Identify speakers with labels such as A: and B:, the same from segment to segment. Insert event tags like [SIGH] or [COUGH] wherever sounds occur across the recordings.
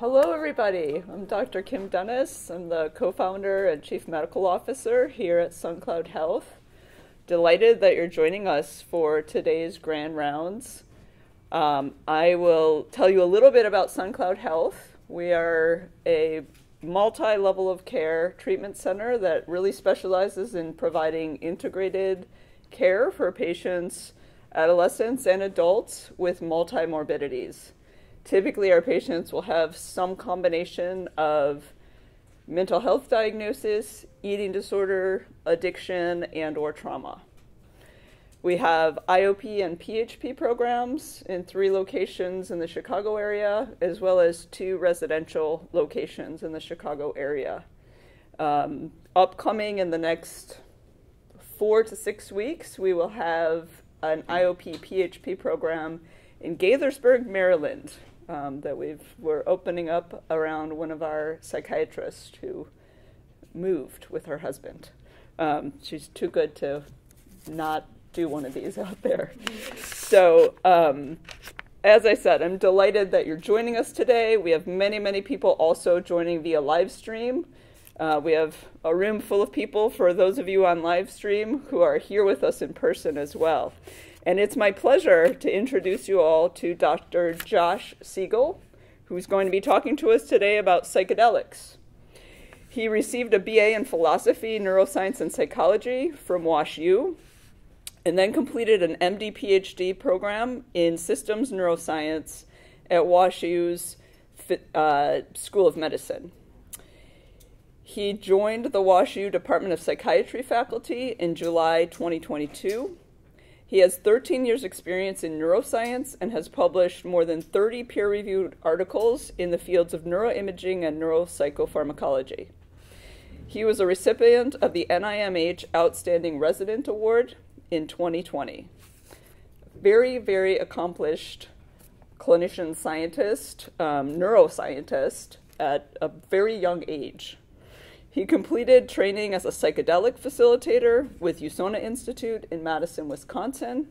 A: Hello, everybody. I'm Dr. Kim Dennis. I'm the co founder and chief medical officer here at SunCloud Health. Delighted that you're joining us for today's grand rounds. Um, I will tell you a little bit about SunCloud Health. We are a multi level of care treatment center that really specializes in providing integrated care for patients, adolescents, and adults with multimorbidities. Typically, our patients will have some combination of mental health diagnosis, eating disorder, addiction, and or trauma. We have IOP and PHP programs in three locations in the Chicago area, as well as two residential locations in the Chicago area. Um, upcoming in the next four to six weeks, we will have an IOP PHP program in Gaithersburg, Maryland, um, that we've we're opening up around one of our psychiatrists who moved with her husband. Um, she's too good to not do one of these [LAUGHS] out there. So, um, as I said, I'm delighted that you're joining us today. We have many, many people also joining via live stream. Uh, we have a room full of people for those of you on live stream who are here with us in person as well. And it's my pleasure to introduce you all to Dr. Josh Siegel, who's going to be talking to us today about psychedelics. He received a BA in philosophy, neuroscience, and psychology from WashU, and then completed an MD PhD program in systems neuroscience at WashU's uh, School of Medicine. He joined the WashU Department of Psychiatry faculty in July 2022. He has 13 years' experience in neuroscience and has published more than 30 peer reviewed articles in the fields of neuroimaging and neuropsychopharmacology. He was a recipient of the NIMH Outstanding Resident Award in 2020. Very, very accomplished clinician scientist, um, neuroscientist at a very young age. He completed training as a psychedelic facilitator with USONA Institute in Madison, Wisconsin.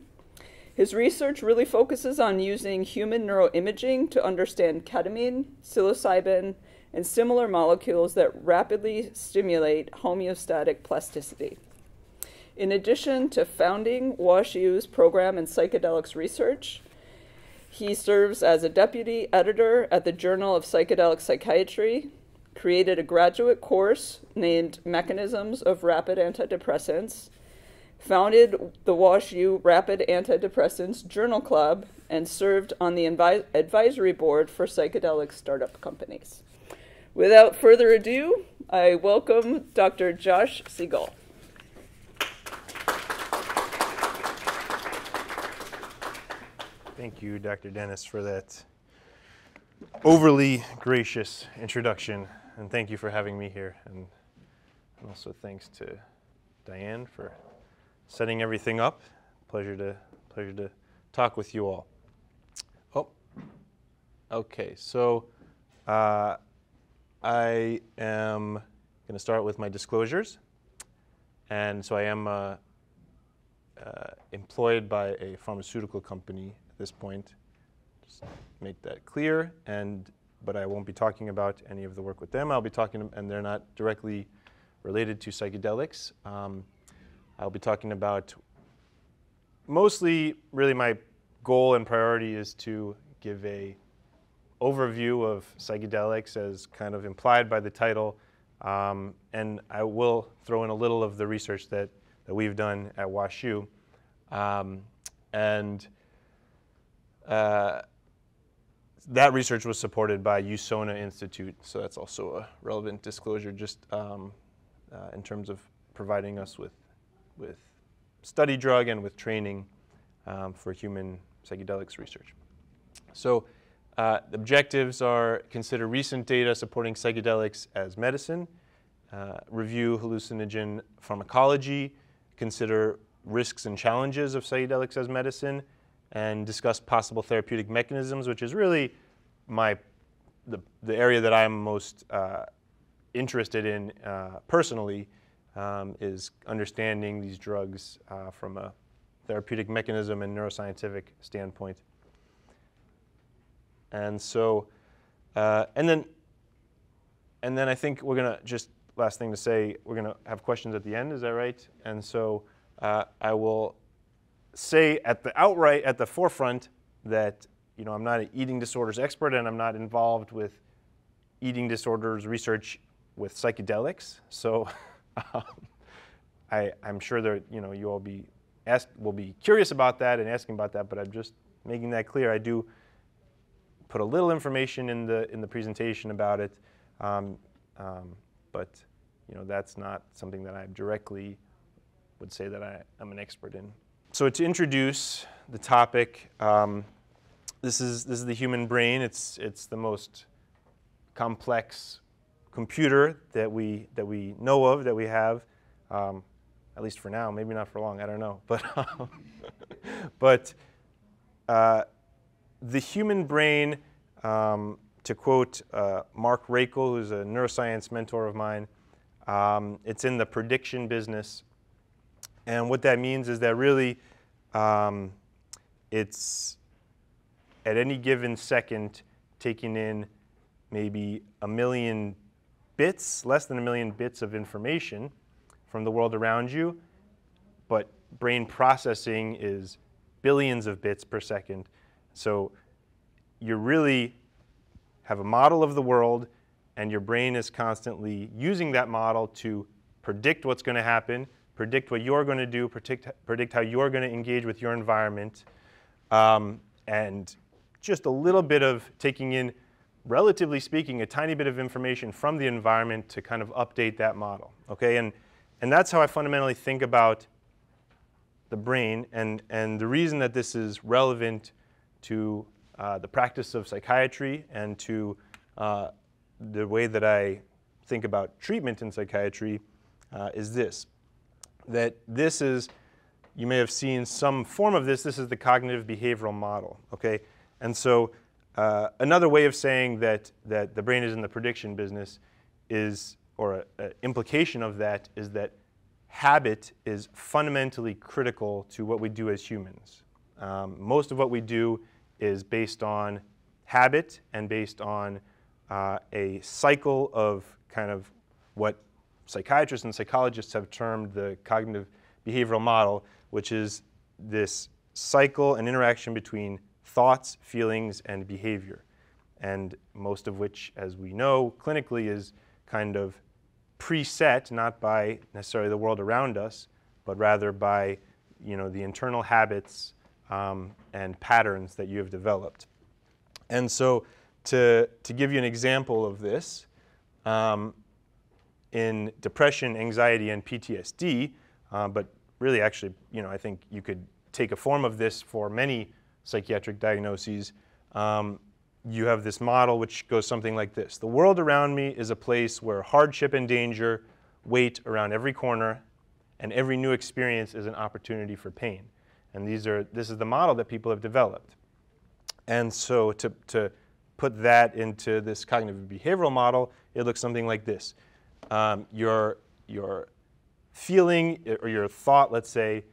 A: His research really focuses on using human neuroimaging to understand ketamine, psilocybin, and similar molecules that rapidly stimulate homeostatic plasticity. In addition to founding WashU's program in psychedelics research, he serves as a deputy editor at the Journal of Psychedelic Psychiatry created a graduate course named Mechanisms of Rapid Antidepressants, founded the WashU Rapid Antidepressants Journal Club, and served on the advi- advisory board for psychedelic startup companies. Without further ado, I welcome Dr. Josh Siegel.
B: Thank you, Dr. Dennis, for that overly gracious introduction and thank you for having me here. And, and also thanks to Diane for setting everything up. Pleasure to pleasure to talk with you all. Oh, okay. So uh, I am going to start with my disclosures, and so I am uh, uh, employed by a pharmaceutical company at this point. Just make that clear, and but I won't be talking about any of the work with them. I'll be talking, and they're not directly related to psychedelics. Um, I'll be talking about mostly, really, my goal and priority is to give a overview of psychedelics as kind of implied by the title, um, and I will throw in a little of the research that, that we've done at WashU. Um, and uh, that research was supported by USONA Institute, so that's also a relevant disclosure just um, uh, in terms of providing us with, with study drug and with training um, for human psychedelics research. So uh, the objectives are consider recent data supporting psychedelics as medicine, uh, review hallucinogen pharmacology, consider risks and challenges of psychedelics as medicine, and discuss possible therapeutic mechanisms, which is really my the, the area that I'm most uh, interested in uh, personally um, is understanding these drugs uh, from a therapeutic mechanism and neuroscientific standpoint. And so uh, and then, and then I think we're gonna just last thing to say. We're gonna have questions at the end. Is that right? And so uh, I will say at the outright at the forefront that you know I'm not an eating disorders expert and I'm not involved with eating disorders research with psychedelics. So [LAUGHS] um, I, I'm sure that you know you all be asked will be curious about that and asking about that. But I'm just making that clear. I do put a little information in the in the presentation about it, um, um, but you know that's not something that I directly would say that I, am an expert in. So to introduce the topic, um, this is this is the human brain. It's it's the most complex computer that we that we know of that we have, um, at least for now. Maybe not for long. I don't know. [LAUGHS] But but uh, the human brain, um, to quote uh, Mark Raichle, who's a neuroscience mentor of mine, um, it's in the prediction business. And what that means is that really um, it's at any given second taking in maybe a million bits, less than a million bits of information from the world around you, but brain processing is billions of bits per second. So you really have a model of the world, and your brain is constantly using that model to predict what's going to happen, predict what you're going to do, predict, predict how you're going to engage with your environment, um, and just a little bit of taking in, relatively speaking, a tiny bit of information from the environment to kind of update that model. Okay, and and that's how I fundamentally think about the brain. And, and the reason that this is relevant to uh, the practice of psychiatry and to uh, the way that I think about treatment in psychiatry uh, is this that this is, you may have seen some form of this, this is the cognitive behavioral model. Okay? And so uh, another way of saying that, that the brain is in the prediction business is, or an implication of that is that habit is fundamentally critical to what we do as humans. Um, most of what we do is based on habit and based on uh, a cycle of kind of what psychiatrists and psychologists have termed the cognitive behavioral model, which is this cycle and interaction between thoughts, feelings, and behavior. And most of which, as we know clinically, is kind of preset not by necessarily the world around us, but rather by you know, the internal habits um, and patterns that you have developed. And so to, to give you an example of this, um, in depression, anxiety, and PTSD, uh, but really actually, you know, I think you could take a form of this for many psychiatric diagnoses. Um, you have this model which goes something like this. The world around me is a place where hardship and danger wait around every corner, and every new experience is an opportunity for pain. And these are, this is the model that people have developed. And so to, to put that into this cognitive behavioral model, it looks something like this. Um, your, your feeling or your thought, let's say,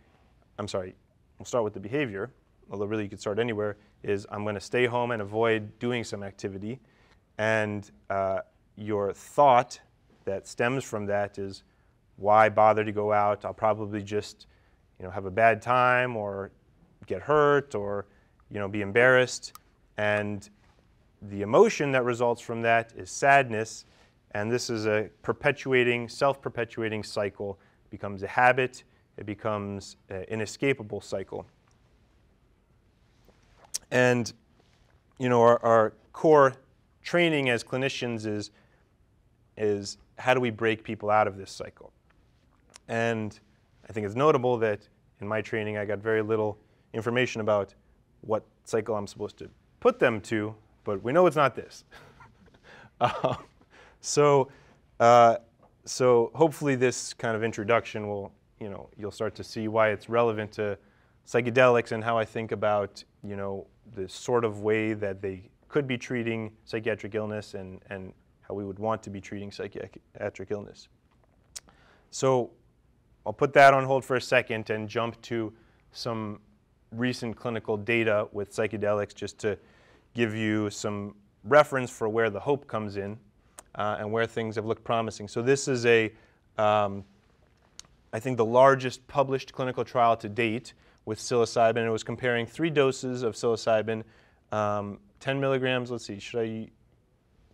B: I'm sorry, we'll start with the behavior, although really you could start anywhere is I'm going to stay home and avoid doing some activity. And uh, your thought that stems from that is, why bother to go out? I'll probably just, you know, have a bad time or get hurt or, you know, be embarrassed. And the emotion that results from that is sadness. And this is a perpetuating, self-perpetuating cycle. It becomes a habit. It becomes an inescapable cycle. And you know, our, our core training as clinicians is, is how do we break people out of this cycle? And I think it's notable that in my training I got very little information about what cycle I'm supposed to put them to, but we know it's not this. uh, [LAUGHS] so, uh, so hopefully this kind of introduction will, you know, you'll start to see why it's relevant to psychedelics and how I think about, you know, the sort of way that they could be treating psychiatric illness and, and how we would want to be treating psychiatric illness. So I'll put that on hold for a second and jump to some recent clinical data with psychedelics just to give you some reference for where the hope comes in uh, and where things have looked promising. So this is a, um, I think the largest published clinical trial to date with psilocybin. It was comparing three doses of psilocybin, um, 10 milligrams. Let's see, should I,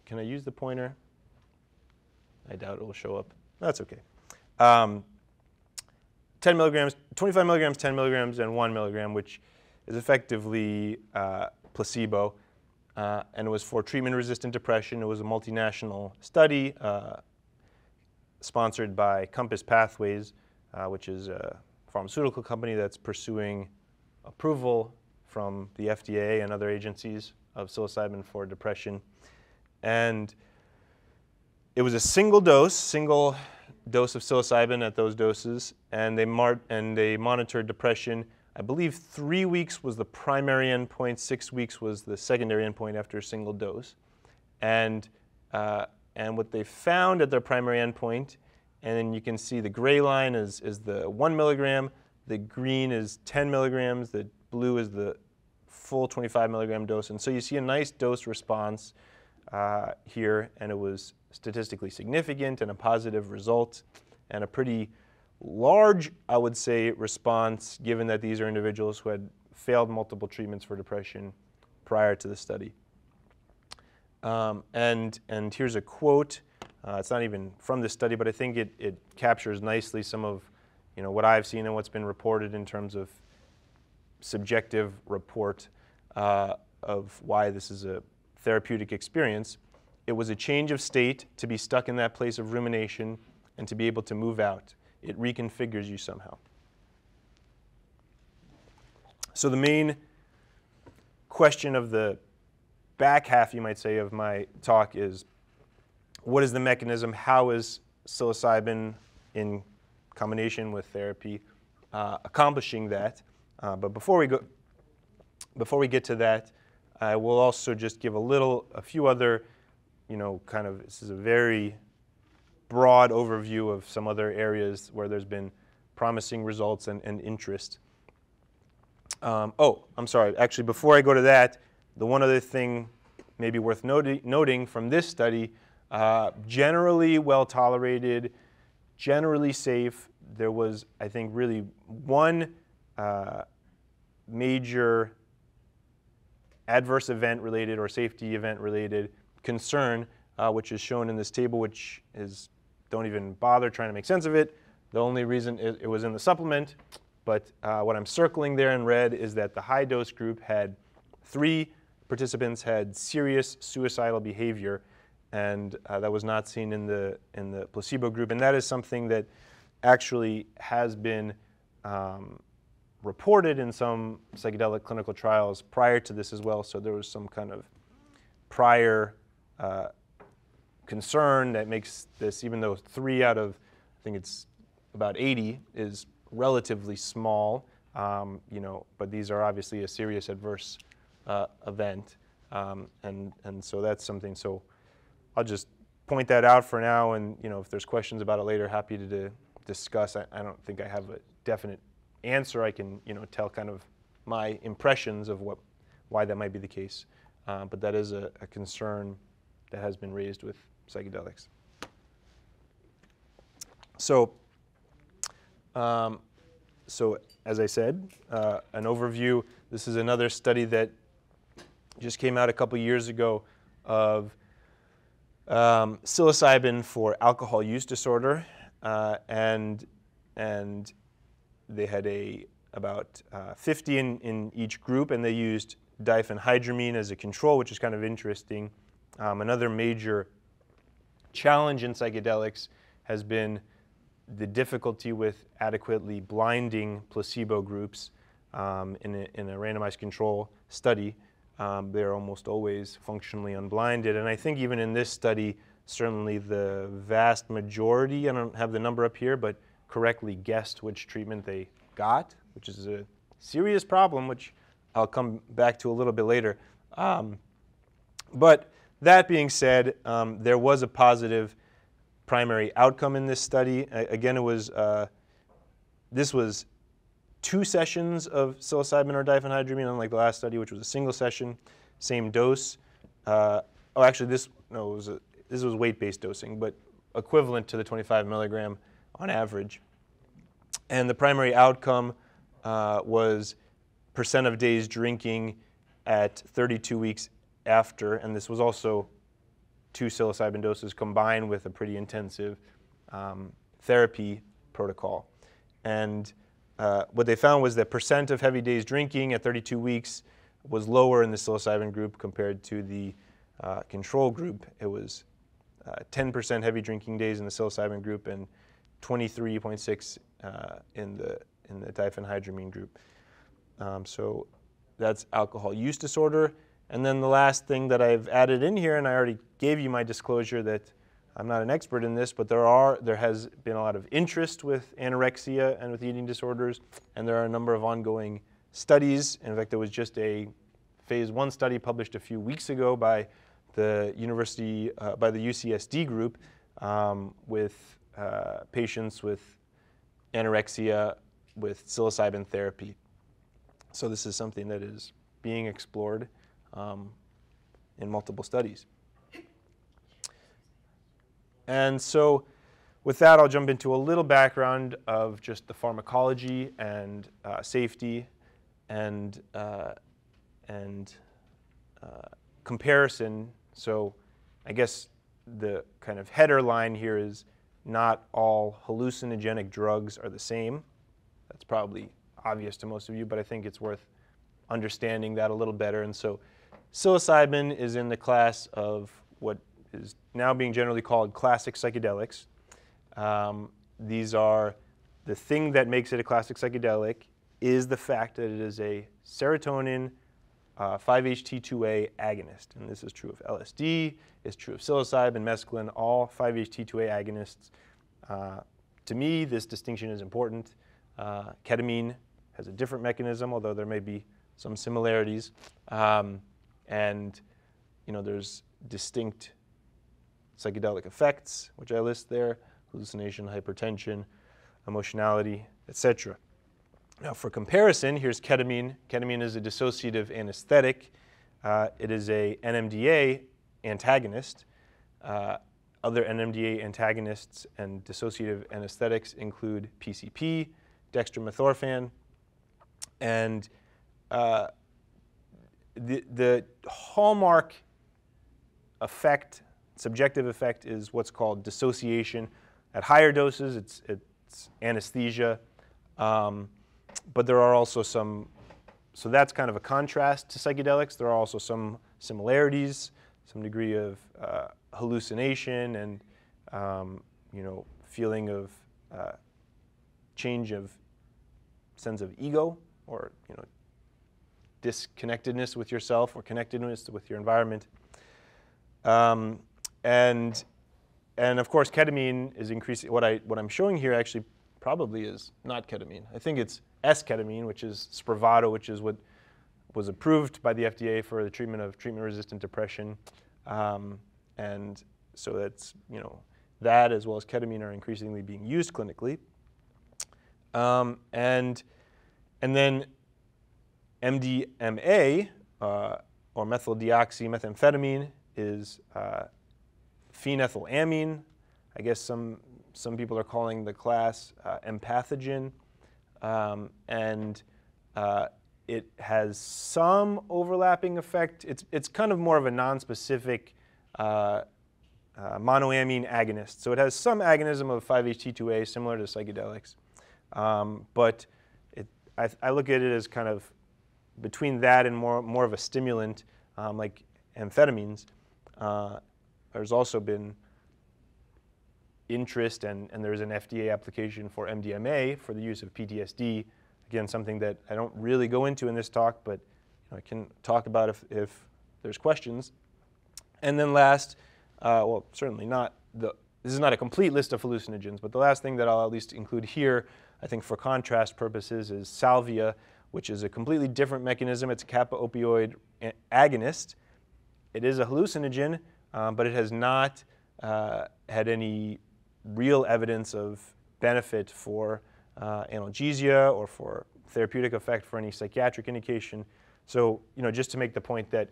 B: can I use the pointer? I doubt it will show up. That's okay. Um, 10 milligrams, 25 milligrams, 10 milligrams, and 1 milligram, which is effectively uh, placebo. Uh, and it was for treatment resistant depression. It was a multinational study uh, sponsored by Compass Pathways, uh, which is a pharmaceutical company that's pursuing approval from the FDA and other agencies of psilocybin for depression. And it was a single dose, single dose of psilocybin at those doses, and they, and they monitored depression. I believe three weeks was the primary endpoint, six weeks was the secondary endpoint after a single dose. And, uh, and what they found at their primary endpoint, and then you can see the gray line is, is the one milligram, the green is 10 milligrams, the blue is the full 25 milligram dose. And so you see a nice dose response uh, here, and it was statistically significant and a positive result, and a pretty large, I would say, response given that these are individuals who had failed multiple treatments for depression prior to the study. Um, and, and here's a quote. Uh, it's not even from this study, but I think it, it captures nicely some of you know, what I've seen and what's been reported in terms of subjective report uh, of why this is a therapeutic experience. It was a change of state to be stuck in that place of rumination and to be able to move out. It reconfigures you somehow. So, the main question of the back half, you might say, of my talk is what is the mechanism? How is psilocybin in combination with therapy uh, accomplishing that? Uh, but before we go, before we get to that, I will also just give a little, a few other, you know, kind of, this is a very broad overview of some other areas where there's been promising results and, and interest. Um, oh, I'm sorry. Actually, before I go to that, the one other thing maybe worth noti- noting from this study uh, generally well tolerated, generally safe. There was, I think, really one uh, major adverse event related or safety event related concern, uh, which is shown in this table, which is, don't even bother trying to make sense of it. The only reason it, it was in the supplement, but uh, what I'm circling there in red is that the high dose group had three participants had serious suicidal behavior, and uh, that was not seen in the, in the placebo group. And that is something that actually has been um, reported in some psychedelic clinical trials prior to this as well. So there was some kind of prior uh, concern that makes this, even though three out of, I think it's about 80, is relatively small, um, you know, but these are obviously a serious adverse uh, event. Um, and, and so that's something, so I'll just point that out for now. And, you know, if there's questions about it later, happy to, to discuss. I, I don't think I have a definite answer, I can you know tell kind of my impressions of what why that might be the case. Uh, but that is a, a, concern that has been raised with psychedelics. So, um, so as I said, uh, an overview. This is another study that just came out a couple years ago of um, psilocybin for alcohol use disorder, uh, and and they had a about uh, 50 in, in each group, and they used diphenhydramine as a control, which is kind of interesting. Um, another major challenge in psychedelics has been the difficulty with adequately blinding placebo groups um, in, a, in, a, randomized control study. Um, they're almost always functionally unblinded. And I think even in this study, certainly the vast majority, I don't have the number up here, but correctly guessed which treatment they got, which is a serious problem, which I'll come back to a little bit later. Um, but that being said, um, there was a positive primary outcome in this study. A- again, it was uh, this was two sessions of psilocybin or diphenhydramine, unlike the last study, which was a single session, same dose. Uh, oh, actually, this no, was a, this was weight-based dosing, but equivalent to the 25 milligram on average. And the primary outcome uh, was percent of days drinking at 32 weeks after, and this was also two psilocybin doses combined with a pretty intensive um, therapy protocol. And uh, what they found was that percent of heavy days drinking at 32 weeks was lower in the psilocybin group compared to the uh, control group. It was 10% uh, heavy drinking days in the psilocybin group and 23.6 uh, in the in the diphenhydramine group. Um, so that's alcohol use disorder. And then the last thing that I've added in here, and I already gave you my disclosure that I'm not an expert in this, but there are there has been a lot of interest with anorexia and with eating disorders, and there are a number of ongoing studies. In fact, there was just a phase one study published a few weeks ago by the university uh, by the UCSD group um, with uh, patients with anorexia with psilocybin therapy. So this is something that is being explored um, in multiple studies. And so with that, I'll jump into a little background of just the pharmacology and uh, safety and, uh, and uh, comparison. So I guess the kind of header line here is not all hallucinogenic drugs are the same. That's probably obvious to most of you, but I think it's worth understanding that a little better. And so psilocybin is in the class of what is now being generally called classic psychedelics. Um, these are the thing that makes it a classic psychedelic is the fact that it is a serotonin uh, 5-HT2A agonist. And this is true of LSD, it's true of psilocybin, mescaline, all 5-HT2A agonists. Uh, to me, this distinction is important. Uh, ketamine has a different mechanism, although there may be some similarities. Um, and you know, there's distinct psychedelic effects, which I list there, hallucination, hypertension, emotionality, etc. Now, for comparison, here's ketamine. Ketamine is a dissociative anesthetic. Uh, it is a NMDA antagonist. Uh, other NMDA antagonists and dissociative anesthetics include PCP, dextromethorphan, and uh, the, the hallmark effect, subjective effect, is what's called dissociation. At higher doses, it's, it's anesthesia. Um, but there are also some, so that's kind of a contrast to psychedelics. There are also some similarities, some degree of uh, hallucination and, um, you know, feeling of uh, change of sense of ego or, you know, disconnectedness with yourself or connectedness with your environment. Um, and, and of course, ketamine is increasing. What, I, what I'm showing here actually probably is not ketamine. I think it's S-ketamine, which is Spravato, which is what was approved by the FDA for the treatment of treatment-resistant depression. Um, and so that's, you know, that as well as ketamine are increasingly being used clinically. Um, and, and then MDMA, uh, or methylenedioxymethamphetamine, is uh, phenethylamine. I guess some, some people are calling the class uh, empathogen um, and uh, it has some overlapping effect. It's, it's kind of more of a nonspecific uh, uh, monoamine agonist. So it has some agonism of 5-HT2A similar to psychedelics. Um, but it, I, I, look at it as kind of between that and more, more of a stimulant um, like amphetamines. Uh, there's also been interest, and, and there's an FDA application for MDMA for the use of PTSD. Again, something that I don't really go into in this talk, but you know, I can talk about if, if there's questions. And then last, uh, well, certainly not the, this is not a complete list of hallucinogens, but the last thing that I'll at least include here, I think for contrast purposes, is salvia, which is a completely different mechanism. It's a kappa opioid agonist. It is a hallucinogen, um, but it has not uh, had any real evidence of benefit for uh, analgesia or for therapeutic effect for any psychiatric indication. So, you know, just to make the point that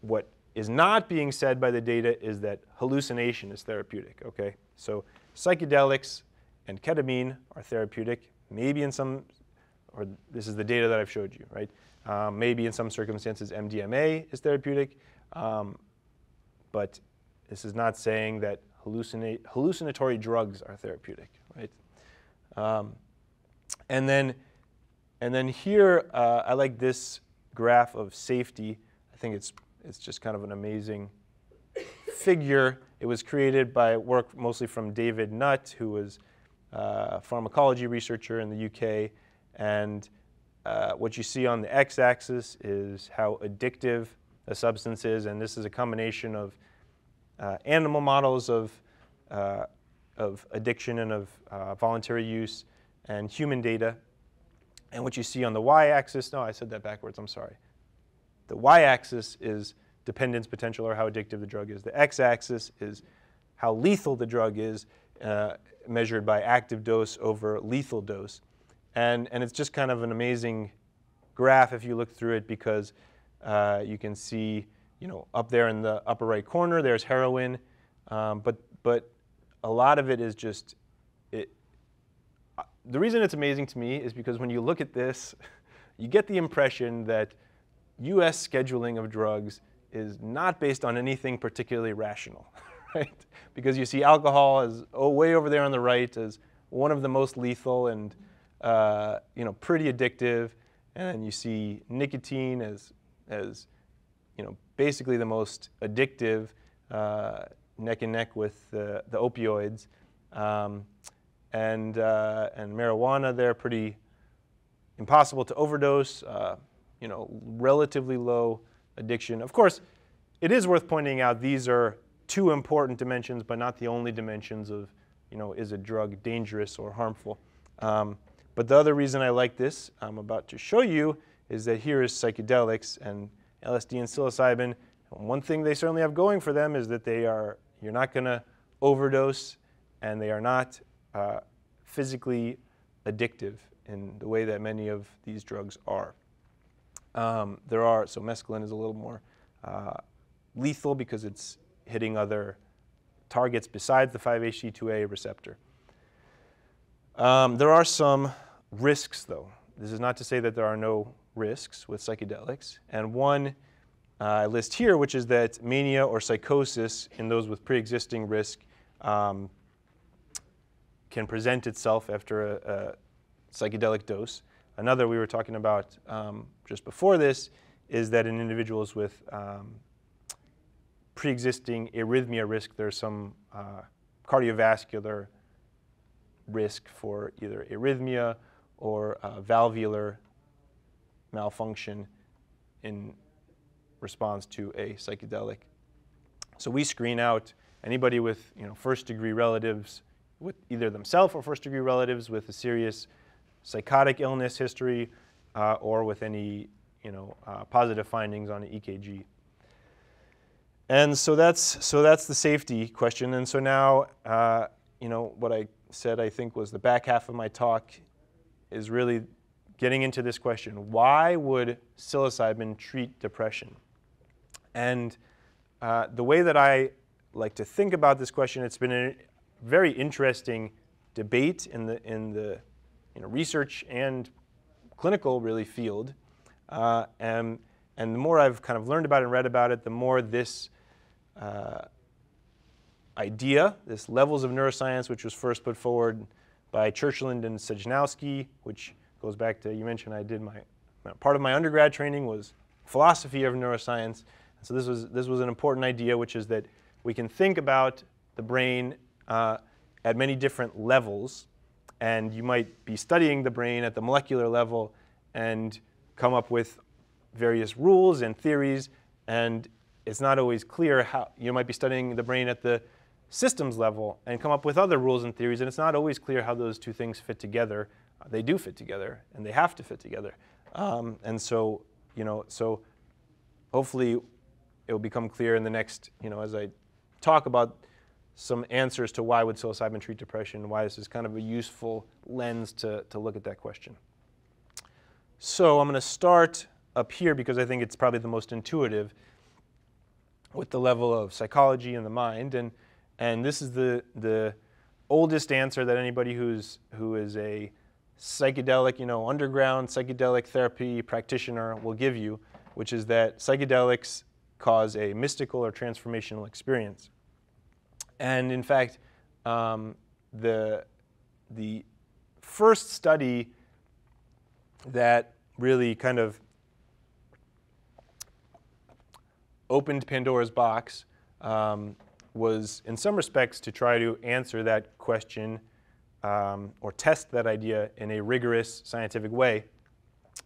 B: what is not being said by the data is that hallucination is therapeutic, okay? So psychedelics and ketamine are therapeutic, maybe in some, or this is the data that I've showed you, right? Um, maybe in some circumstances MDMA is therapeutic, um, but this is not saying that hallucinatory drugs are therapeutic, right? Um, and then, and then here, uh, I like this graph of safety. I think it's, it's just kind of an amazing figure. It was created by work mostly from David Nutt, who was a pharmacology researcher in the UK. And uh, what you see on the x-axis is how addictive a substance is, and this is a combination of uh, animal models of, uh, of addiction and of uh, voluntary use and human data. And what you see on the y-axis, no, I said that backwards, I'm sorry. The y-axis is dependence potential or how addictive the drug is. The x-axis is how lethal the drug is, uh, measured by active dose over lethal dose. And, and it's just kind of an amazing graph if you look through it because uh, you can see, you know, up there in the upper right corner, there's heroin. Um, but, but a lot of it is just, it, uh, the reason it's amazing to me is because when you look at this, [LAUGHS] you get the impression that US scheduling of drugs is not based on anything particularly rational, [LAUGHS] right? Because you see alcohol as oh, way over there on the right as one of the most lethal and uh, you know pretty addictive, and you see nicotine as as you know basically the most addictive, uh, neck and neck with the, the opioids, um, and uh, and marijuana they're pretty impossible to overdose. Uh, you know, relatively low addiction. Of course, it is worth pointing out these are two important dimensions, but not the only dimensions of, you know, is a drug dangerous or harmful. Um, but the other reason I like this, I'm about to show you, is that here is psychedelics and LSD and psilocybin. And one thing they certainly have going for them is that they are, you're not going to overdose, and they are not uh, physically addictive in the way that many of these drugs are. Um, there are, so mescaline is a little more uh, lethal because it's hitting other targets besides the 5-HT2A receptor. Um, there are some risks, though. This is not to say that there are no risks with psychedelics. And one uh, I list here, which is that mania or psychosis in those with pre-existing risk um, can present itself after a, a psychedelic dose. Another we were talking about um, just before this is that in individuals with um, pre-existing arrhythmia risk, there's some uh, cardiovascular risk for either arrhythmia or uh, valvular malfunction in response to a psychedelic. So we screen out anybody with you know, first degree relatives with either themselves or first degree relatives with a serious psychotic illness history, uh, or with any you know, uh, positive findings on an EKG. And so that's, so that's the safety question. And so now, uh, you know, what I said I think was the back half of my talk is really getting into this question. Why would psilocybin treat depression? And uh, the way that I like to think about this question, it's been a very interesting debate in the, in the you know, research and clinical really field. Uh, and, and the more I've kind of learned about it and read about it, the more this uh, idea, this levels of neuroscience, which was first put forward by Churchland and Sejnowski, which goes back to, you mentioned I did my, part of my undergrad training was philosophy of neuroscience. So this was, this was an important idea, which is that we can think about the brain uh, at many different levels and you might be studying the brain at the molecular level and come up with various rules and theories, and it's not always clear how you might be studying the brain at the systems level and come up with other rules and theories, and it's not always clear how those two things fit together. Uh, they do fit together, and they have to fit together. Um, and so, you know, so hopefully it will become clear in the next, you know, as I talk about some answers to why would psilocybin treat depression and why this is kind of a useful lens to, to look at that question. So I'm going to start up here because I think it's probably the most intuitive. with the level of psychology in the mind. And, and this is the, the oldest answer that anybody who's, who is a psychedelic, you know, underground psychedelic therapy practitioner will give you, which is that psychedelics cause a mystical or transformational experience. And in fact, um, the, the first study that really kind of opened Pandora's box um, was, in some respects, to try to answer that question um, or test that idea in a rigorous scientific way.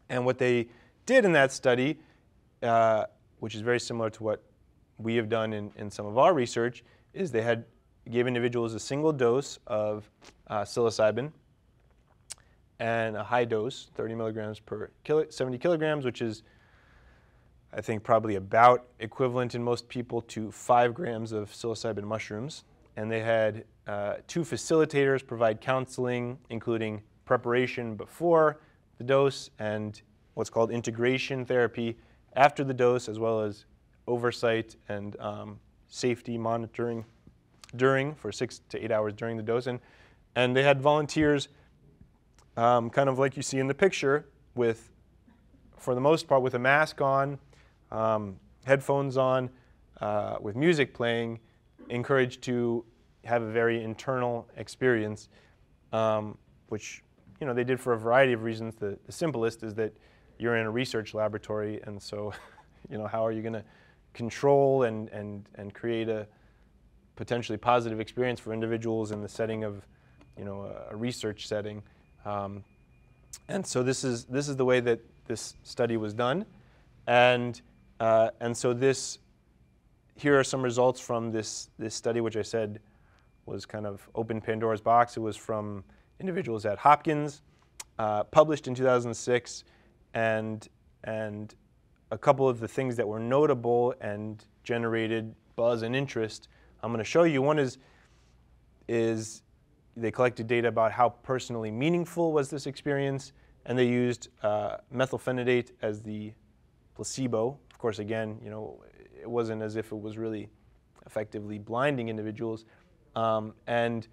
B: And what they did in that study, uh, which is very similar to what we have done in, in some of our research, is they had gave individuals a single dose of uh, psilocybin and a high dose, 30 milligrams per kilo, 70 kilograms, which is, I think, probably about equivalent in most people to five grams of psilocybin mushrooms. And they had uh, two facilitators provide counseling, including preparation before the dose and what's called integration therapy after the dose, as well as oversight and um, safety monitoring during for six to eight hours during the dose. And, and they had volunteers, um, kind of like you see in the picture, with, for the most part, with a mask on, um, headphones on, uh, with music playing, encouraged to have a very internal experience, um, which you know they did for a variety of reasons. The, the simplest is that you're in a research laboratory, and so [LAUGHS] you know how are you going to control and, and, and create a potentially positive experience for individuals in the setting of you know a, a research setting. Um, and so this is this is the way that this study was done, and uh, and so this here are some results from this this study, which I said was kind of open Pandora's box. It was from individuals at Hopkins, uh, published in 2006, and and a couple of the things that were notable and generated buzz and interest. I'm going to show you. One is is they collected data about how personally meaningful was this experience, and they used uh, methylphenidate as the placebo. Course, again, you know, it wasn't as if it was really effectively blinding individuals. Um, and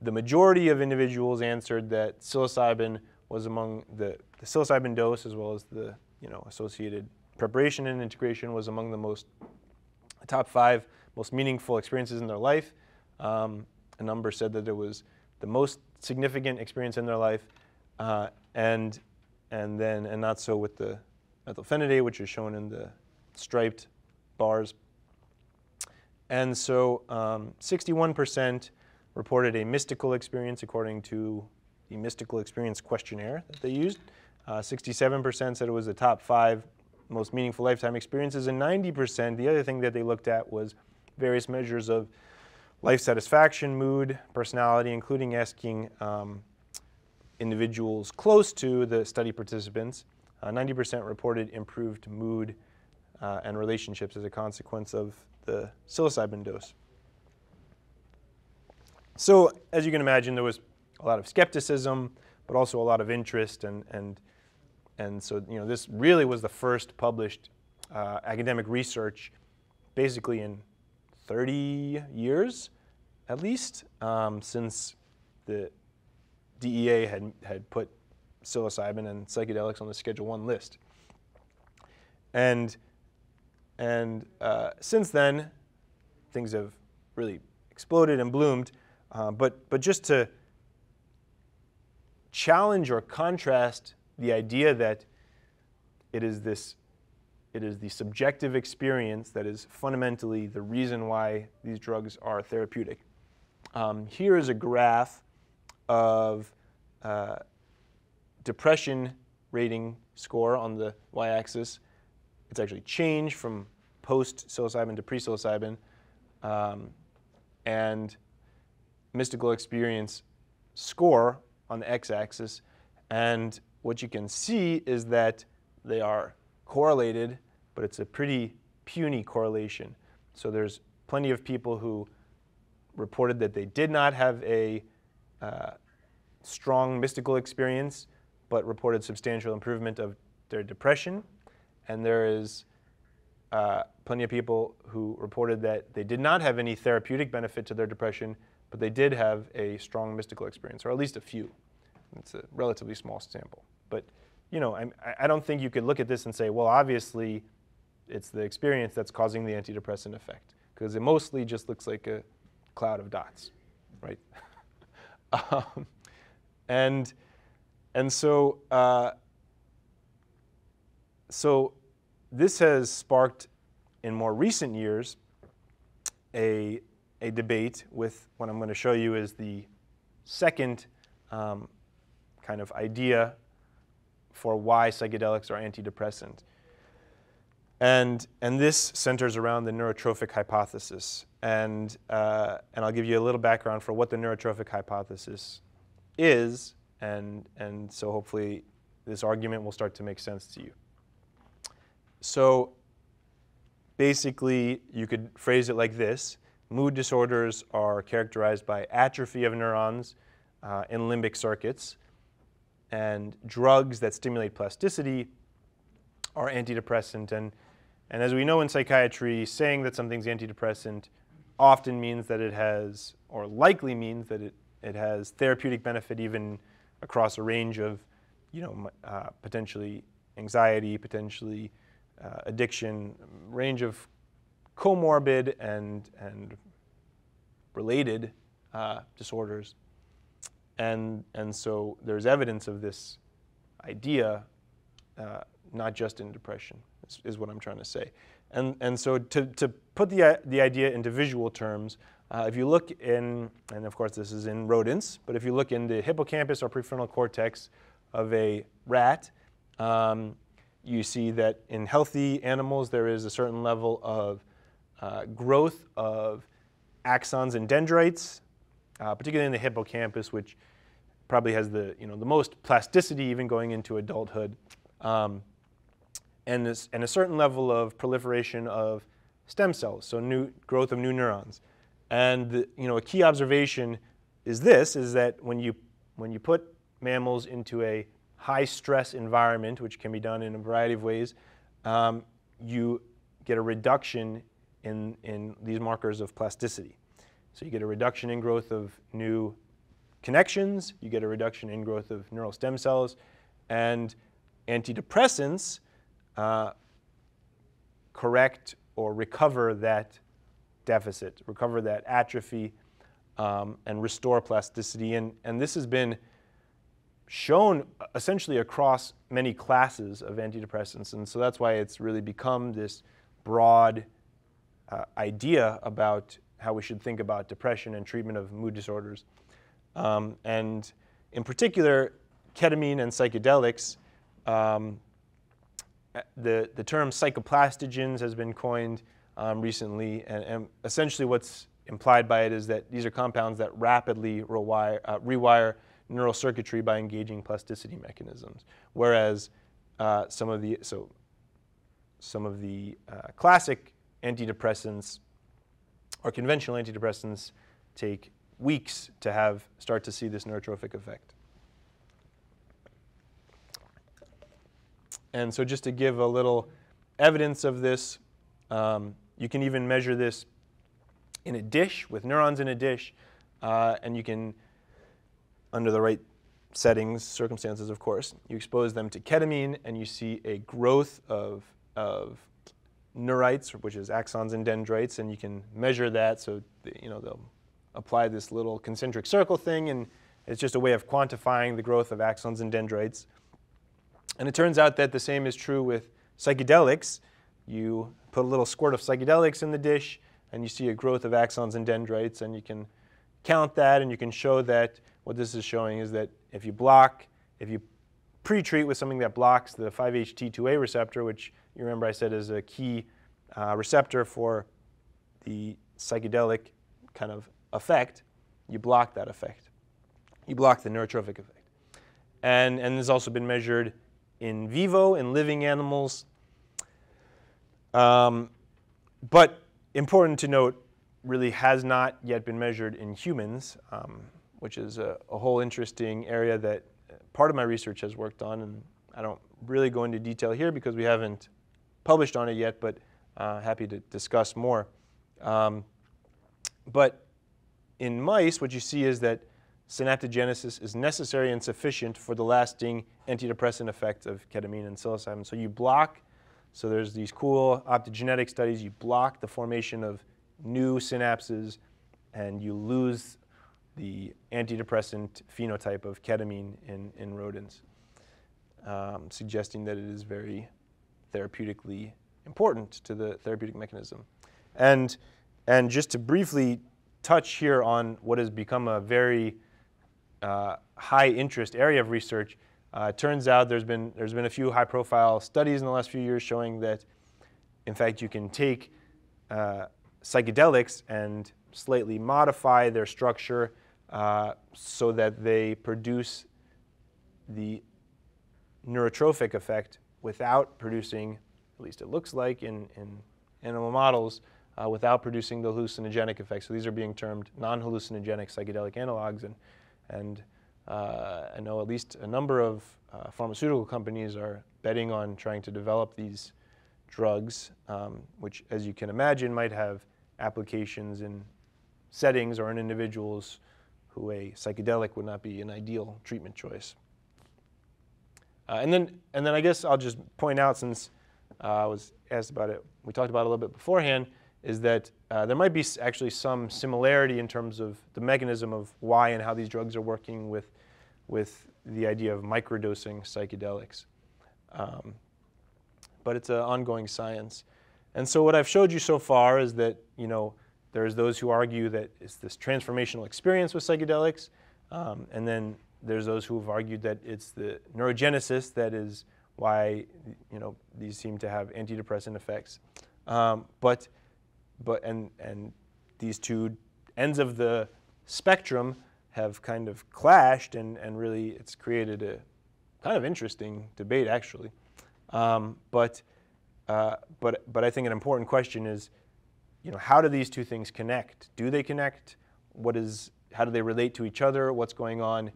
B: the majority of individuals answered that psilocybin was among the, the psilocybin dose as well as the you know, associated preparation and integration was among the most the top five most meaningful experiences in their life. Um, a number said that it was the most significant experience in their life, uh, and and then and not so with the methylphenidate, which is shown in the striped bars and so um, 61% reported a mystical experience according to the mystical experience questionnaire that they used. 67% uh, said it was the top five most meaningful lifetime experiences. And 90%, the other thing that they looked at was various measures of life satisfaction, mood, personality, including asking um, individuals close to the study participants. 90% uh, reported improved mood uh, and relationships as a consequence of the psilocybin dose. So, as you can imagine, there was a lot of skepticism, but also a lot of interest, and and and so you know this really was the first published uh, academic research, basically in 30 years, at least, um, since the DEA had had put psilocybin and psychedelics on the Schedule One list, and and uh, since then, things have really exploded and bloomed. Uh, but, but just to challenge or contrast the idea that it is this it is the subjective experience that is fundamentally the reason why these drugs are therapeutic. Um, here is a graph of uh, depression rating score on the y-axis it's actually changed from post psilocybin to pre psilocybin, um, and mystical experience score on the x axis. And what you can see is that they are correlated, but it's a pretty puny correlation. So there's plenty of people who reported that they did not have a uh, strong mystical experience, but reported substantial improvement of their depression and there is uh, plenty of people who reported that they did not have any therapeutic benefit to their depression, but they did have a strong mystical experience, or at least a few. It's a relatively small sample. But you know, I, I don't think you could look at this and say, well, obviously, it's the experience that's causing the antidepressant effect, because it mostly just looks like a cloud of dots, right? [LAUGHS] um, and and so uh, so this has sparked in more recent years a, a debate with what I'm going to show you is the second um, kind of idea for why psychedelics are antidepressant. And, and this centers around the neurotrophic hypothesis. And, uh, and I'll give you a little background for what the neurotrophic hypothesis is. And, and so hopefully this argument will start to make sense to you. So basically, you could phrase it like this. Mood disorders are characterized by atrophy of neurons uh, in limbic circuits, and drugs that stimulate plasticity are antidepressant. And, and as we know in psychiatry, saying that something's antidepressant often means that it has, or likely means that it, it has therapeutic benefit even across a range of, you know, uh, potentially anxiety, potentially uh, addiction, range of comorbid and, and related uh, disorders. And, and so there's evidence of this idea, uh, not just in depression, is, is, what I'm trying to say. And, and so to, to put the, the idea into visual terms, uh, if you look in, and of course this is in rodents, but if you look in the hippocampus or prefrontal cortex of a rat, um, you see that in healthy animals there is a certain level of uh, growth of axons and dendrites, uh, particularly in the hippocampus, which probably has the, you know, the most plasticity even going into adulthood, um, and, this, and a certain level of proliferation of stem cells, so new growth of new neurons. And you know, a key observation is this, is that when you, when you put mammals into a high stress environment, which can be done in a variety of ways, um, you get a reduction in, in these markers of plasticity. So you get a reduction in growth of new connections, you get a reduction in growth of neural stem cells, and antidepressants uh, correct or recover that deficit, recover that atrophy, um, and restore plasticity. And, and this has been shown essentially across many classes of antidepressants. And so that's why it's really become this broad uh, idea about how we should think about depression and treatment of mood disorders. Um, and in particular, ketamine and psychedelics, um, the, the term psychoplastogens has been coined um, recently. And, and, essentially, what's implied by it is that these are compounds that rapidly rewire, uh, rewire neural circuitry by engaging plasticity mechanisms. Whereas uh, some of the so some of the uh, classic antidepressants or conventional antidepressants take weeks to have start to see this neurotrophic effect. And so just to give a little evidence of this, um, you can even measure this in a dish with neurons in a dish, uh, and you can under the right settings, circumstances, of course, you expose them to ketamine and you see a growth of, of neurites, which is axons and dendrites, and you can measure that. So, you know, they'll apply this little concentric circle thing, and it's just a way of quantifying the growth of axons and dendrites. And it turns out that the same is true with psychedelics. You put a little squirt of psychedelics in the dish, and you see a growth of axons and dendrites, and you can count that, and you can show that what this is showing is that if you block, if you pre-treat with something that blocks the 5-HT2A receptor, which you remember I said is a key uh, receptor for the psychedelic kind of effect, you block that effect. You block the neurotrophic effect. And, and this has also been measured in vivo, in living animals. Um, but important to note, really has not yet been measured in humans. Um, which is a, a, whole interesting area that part of my research has worked on. And I don't really go into detail here because we haven't published on it yet, but uh, happy to discuss more. Um, but in mice, what you see is that synaptogenesis is necessary and sufficient for the lasting antidepressant effect of ketamine and psilocybin. So you block, so there's these cool optogenetic studies, you block the formation of new synapses and you lose the antidepressant phenotype of ketamine in, in rodents, um, suggesting that it is very therapeutically important to the therapeutic mechanism. And, and just to briefly touch here on what has become a very uh, high interest area of research, uh, it turns out there's been, there's been a few high profile studies in the last few years showing that, in fact, you can take uh, psychedelics and slightly modify their structure uh, so that they produce the neurotrophic effect without producing, at least it looks like in, in animal models, uh, without producing the hallucinogenic effects. So these are being termed non-hallucinogenic psychedelic analogs. And, and uh, I know at least a number of uh, pharmaceutical companies are betting on trying to develop these drugs, um, which, as you can imagine, might have applications in settings or in individuals who a psychedelic would not be an ideal treatment choice. Uh, and then, and then I guess I'll just point out, since uh, I was asked about it, we talked about it a little bit beforehand, is that uh, there might be actually some similarity in terms of the mechanism of why and how these drugs are working with, with the idea of microdosing psychedelics. Um, but it's an ongoing science. And so what I've showed you so far is that, you know, there's those who argue that it's this transformational experience with psychedelics, um, and then there's those who have argued that it's the neurogenesis that is why you know these seem to have antidepressant effects. Um, but but and and these two ends of the spectrum have kind of clashed, and and really it's created a kind of interesting debate actually. Um, but uh, but but I think an important question is you know, how do these two things connect? Do they connect? What is, how do they relate to each other? What's going on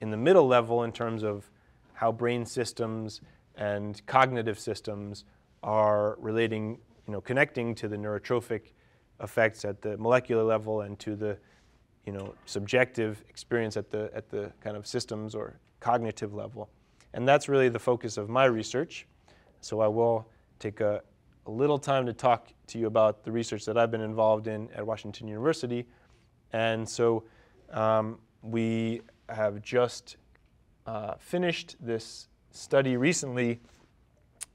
B: in the middle level in terms of how brain systems and cognitive systems are relating, you know, connecting to the neurotrophic effects at the molecular level and to the, you know, subjective experience at the, at the kind of systems or cognitive level. And that's really the focus of my research. So I will take a, a little time to talk to you about the research that I've been involved in at Washington University. And so um, we have just uh, finished this study recently,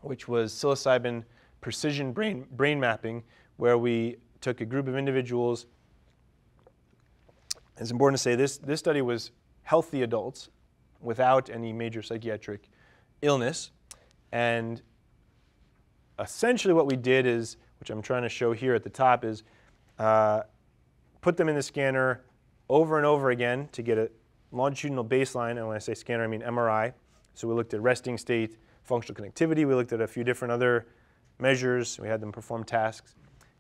B: which was psilocybin precision brain, brain mapping, where we took a group of individuals. It's important to say this, this study was healthy adults without any major psychiatric illness. And essentially what we did is, which I'm trying to show here at the top, is uh, put them in the scanner over and over again to get a longitudinal baseline. And when I say scanner, I mean MRI. So we looked at resting state, functional connectivity. We looked at a few different other measures. We had them perform tasks.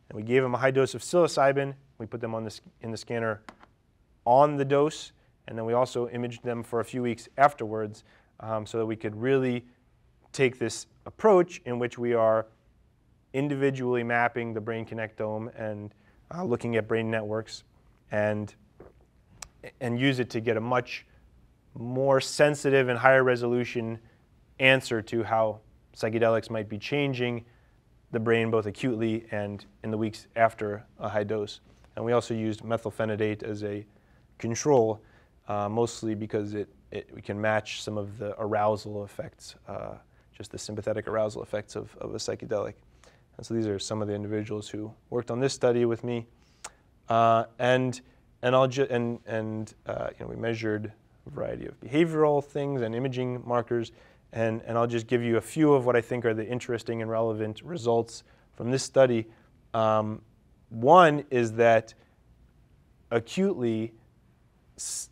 B: And we gave them a high dose of psilocybin. We put them on the, in the scanner on the dose. And then we also imaged them for a few weeks afterwards um, so that we could really take this approach in which we are individually mapping the brain connectome and uh, looking at brain networks and, and use it to get a much more sensitive and higher resolution answer to how psychedelics might be changing the brain both acutely and in the weeks after a high dose. And we also used methylphenidate as a control, uh, mostly because it, it, we can match some of the arousal effects uh, just the sympathetic arousal effects of, of a psychedelic. And so these are some of the individuals who worked on this study with me. Uh, and and, I'll and, and uh, you know, we measured a variety of behavioral things and imaging markers. And, and I'll just give you a few of what I think are the interesting and relevant results from this study. Um, one is that acutely,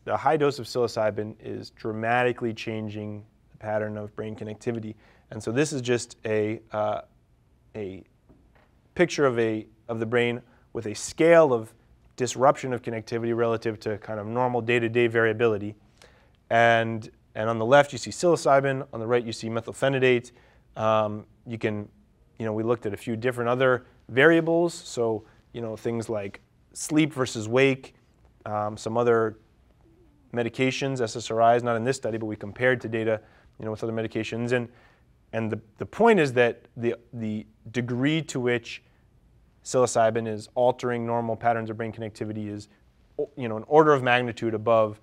B: a high dose of psilocybin is dramatically changing the pattern of brain connectivity. And so this is just a, uh, a picture of, a, of the brain with a scale of disruption of connectivity relative to kind of normal day-to-day variability. And, and on the left, you see psilocybin. On the right, you see methylphenidate. Um, you can you know, we looked at a few different other variables. So, you know, things like sleep versus wake, um, some other medications, SSRIs, not in this study, but we compared to data, you know, with other medications. And, and the, the point is that the, the degree to which psilocybin is altering normal patterns of brain connectivity is, you know, an order of magnitude above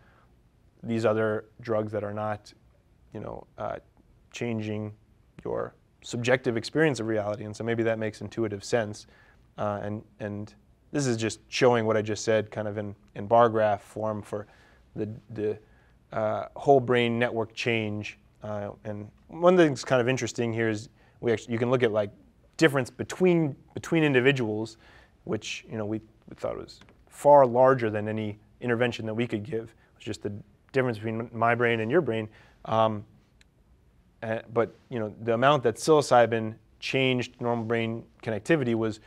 B: these other drugs that are not, you know, uh, changing your subjective experience of reality. And so maybe that makes intuitive sense. Uh, and, and this is just showing what I just said kind of in, in bar graph form for the, the uh, whole brain network change. Uh, and one the things kind of interesting here is we actually, you can look at like difference between, between individuals, which you know, we, we thought was far larger than any intervention that we could give. It's just the difference between my brain and your brain. Um, uh, but you know, the amount that psilocybin changed normal brain connectivity was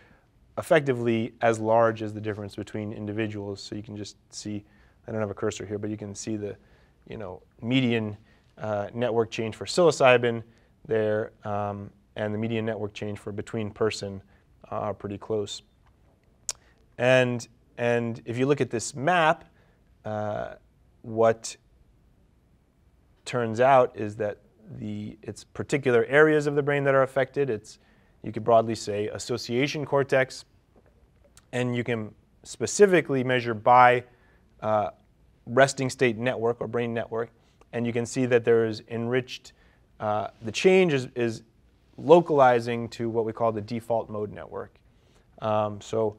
B: effectively as large as the difference between individuals. So you can just see, I don't have a cursor here, but you can see the, you know, median uh, network change for psilocybin there, um, and the median network change for between person uh, are pretty close. And, and if you look at this map, uh, what turns out is that the, it's particular areas of the brain that are affected. It's, you could broadly say, association cortex, and you can specifically measure by uh, resting state network or brain network, and you can see that there is enriched, uh, the change is, is, localizing to what we call the default mode network. Um, so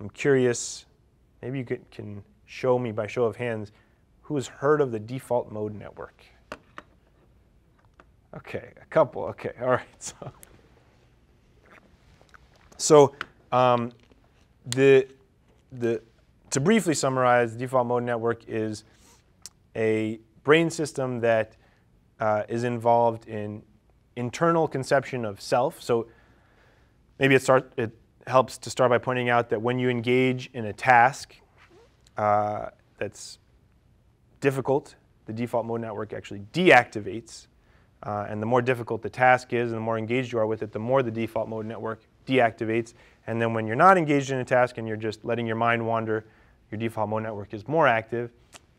B: I'm curious, maybe you could, can show me by show of hands, who has heard of the default mode network? Okay, a couple. Okay, all right. [LAUGHS] So, so um, the, the, to briefly summarize, the default mode network is a brain system that uh, is involved in internal conception of self. So maybe it, start, it helps to start by pointing out that when you engage in a task uh, that's difficult, the default mode network actually deactivates uh, and the more difficult the task is and the more engaged you are with it, the more the default mode network deactivates. And then when you're not engaged in a task and you're just letting your mind wander, your default mode network is more active.